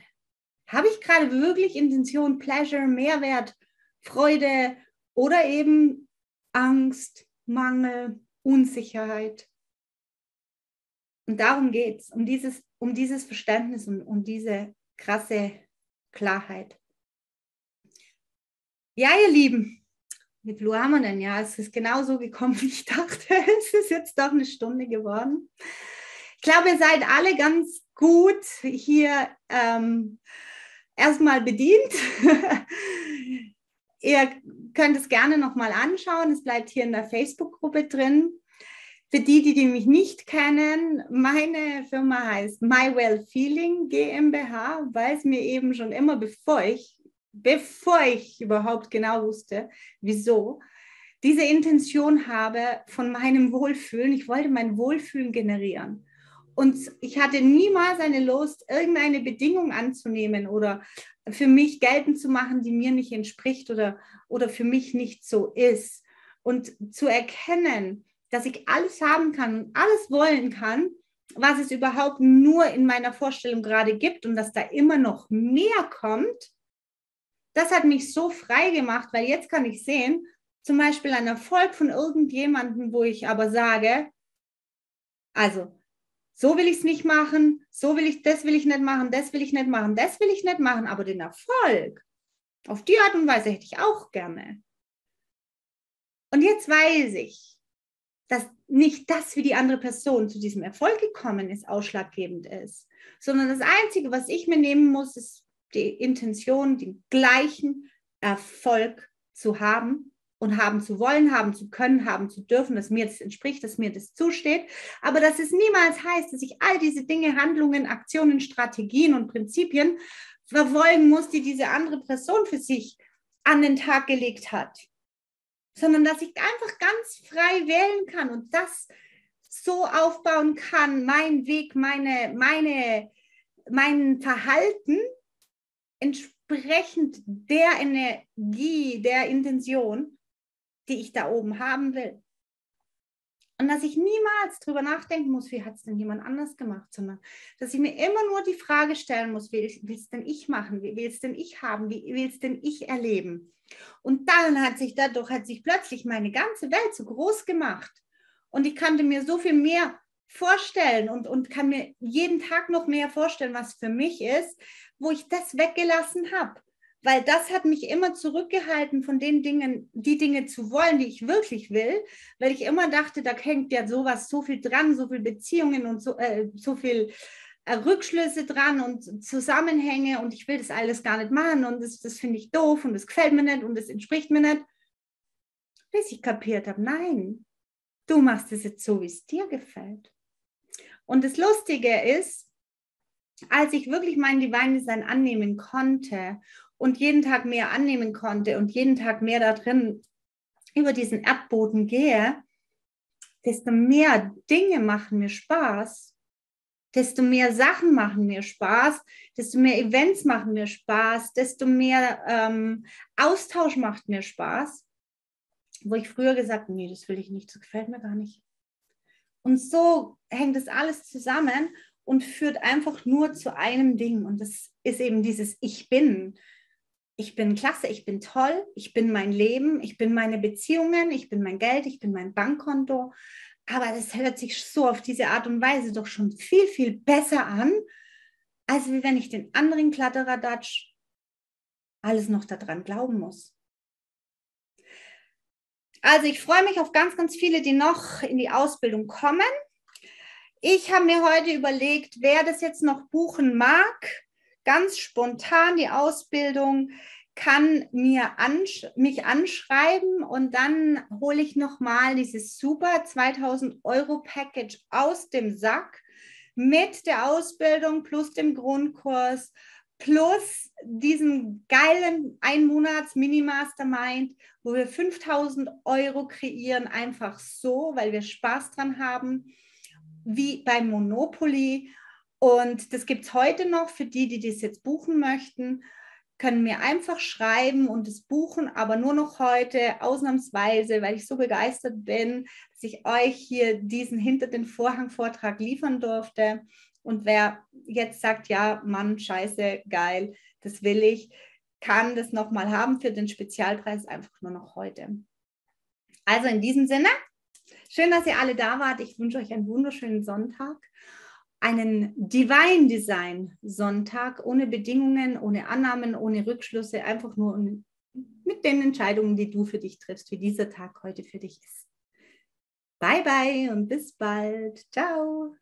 Habe ich gerade wirklich Intention, Pleasure, Mehrwert, Freude oder eben Angst, Mangel, Unsicherheit? Und darum geht es, um dieses, um dieses Verständnis und um diese krasse Klarheit. Ja, ihr Lieben, wie viel haben wir denn? Ja, es ist genau so gekommen, (laughs) wie ich dachte. Es ist jetzt doch eine Stunde geworden. Ich glaube, ihr seid alle ganz gut hier ähm, erstmal bedient. (laughs) ihr könnt es gerne nochmal anschauen. Es bleibt hier in der Facebook-Gruppe drin. Für die, die, die mich nicht kennen, meine Firma heißt My Well Feeling GmbH, weil es mir eben schon immer, bevor ich, bevor ich überhaupt genau wusste, wieso, diese Intention habe von meinem Wohlfühlen. Ich wollte mein Wohlfühlen generieren. Und ich hatte niemals eine Lust, irgendeine Bedingung anzunehmen oder für mich geltend zu machen, die mir nicht entspricht oder, oder für mich nicht so ist. Und zu erkennen, dass ich alles haben kann und alles wollen kann, was es überhaupt nur in meiner Vorstellung gerade gibt und dass da immer noch mehr kommt, das hat mich so frei gemacht, weil jetzt kann ich sehen, zum Beispiel ein Erfolg von irgendjemandem, wo ich aber sage, also so will ich es nicht machen, so will ich, das will ich nicht machen, das will ich nicht machen, das will ich nicht machen, aber den Erfolg, auf die Art und Weise hätte ich auch gerne. Und jetzt weiß ich, dass nicht das, wie die andere Person zu diesem Erfolg gekommen ist, ausschlaggebend ist, sondern das Einzige, was ich mir nehmen muss, ist die Intention, den gleichen Erfolg zu haben und haben zu wollen, haben zu können, haben zu dürfen, dass mir das entspricht, dass mir das zusteht. Aber dass es niemals heißt, dass ich all diese Dinge, Handlungen, Aktionen, Strategien und Prinzipien verfolgen muss, die diese andere Person für sich an den Tag gelegt hat sondern dass ich einfach ganz frei wählen kann und das so aufbauen kann, mein Weg, meine, meine, mein Verhalten entsprechend der Energie, der Intention, die ich da oben haben will. Und dass ich niemals darüber nachdenken muss, wie hat es denn jemand anders gemacht, sondern dass ich mir immer nur die Frage stellen muss, wie will es denn ich machen, wie will es denn ich haben, wie will es denn ich erleben. Und dann hat sich dadurch, hat sich plötzlich meine ganze Welt so groß gemacht. Und ich kannte mir so viel mehr vorstellen und, und kann mir jeden Tag noch mehr vorstellen, was für mich ist, wo ich das weggelassen habe. Weil das hat mich immer zurückgehalten, von den Dingen, die Dinge zu wollen, die ich wirklich will, weil ich immer dachte, da hängt ja sowas so viel dran, so viel Beziehungen und so, äh, so viel äh, Rückschlüsse dran und Zusammenhänge und ich will das alles gar nicht machen und das, das finde ich doof und das gefällt mir nicht und das entspricht mir nicht. Bis ich kapiert habe, nein, du machst es jetzt so, wie es dir gefällt. Und das Lustige ist, als ich wirklich mein Divine Design annehmen konnte und jeden Tag mehr annehmen konnte und jeden Tag mehr da drin über diesen Erdboden gehe, desto mehr Dinge machen mir Spaß desto mehr Sachen machen mir Spaß, desto mehr Events machen mir Spaß, desto mehr ähm, Austausch macht mir Spaß. Wo ich früher gesagt habe, nee, das will ich nicht, das gefällt mir gar nicht. Und so hängt das alles zusammen und führt einfach nur zu einem Ding. Und das ist eben dieses Ich bin. Ich bin klasse, ich bin toll, ich bin mein Leben, ich bin meine Beziehungen, ich bin mein Geld, ich bin mein Bankkonto, aber das hört sich so auf diese Art und Weise doch schon viel, viel besser an, als wenn ich den anderen Kladderadatsch alles noch daran glauben muss. Also ich freue mich auf ganz, ganz viele, die noch in die Ausbildung kommen. Ich habe mir heute überlegt, wer das jetzt noch buchen mag, ganz spontan die Ausbildung kann mir ansch mich anschreiben und dann hole ich nochmal dieses super 2000 Euro Package aus dem Sack mit der Ausbildung plus dem Grundkurs plus diesem geilen Einmonats Mini Mastermind, wo wir 5000 Euro kreieren, einfach so, weil wir Spaß dran haben, wie beim Monopoly. Und das gibt es heute noch für die, die das jetzt buchen möchten können mir einfach schreiben und es buchen, aber nur noch heute, ausnahmsweise, weil ich so begeistert bin, dass ich euch hier diesen hinter den Vorhang Vortrag liefern durfte. Und wer jetzt sagt, ja, Mann, scheiße, geil, das will ich, kann das nochmal haben für den Spezialpreis einfach nur noch heute. Also in diesem Sinne, schön, dass ihr alle da wart. Ich wünsche euch einen wunderschönen Sonntag. Einen Divine Design Sonntag ohne Bedingungen, ohne Annahmen, ohne Rückschlüsse, einfach nur mit den Entscheidungen, die du für dich triffst, wie dieser Tag heute für dich ist. Bye bye und bis bald. Ciao.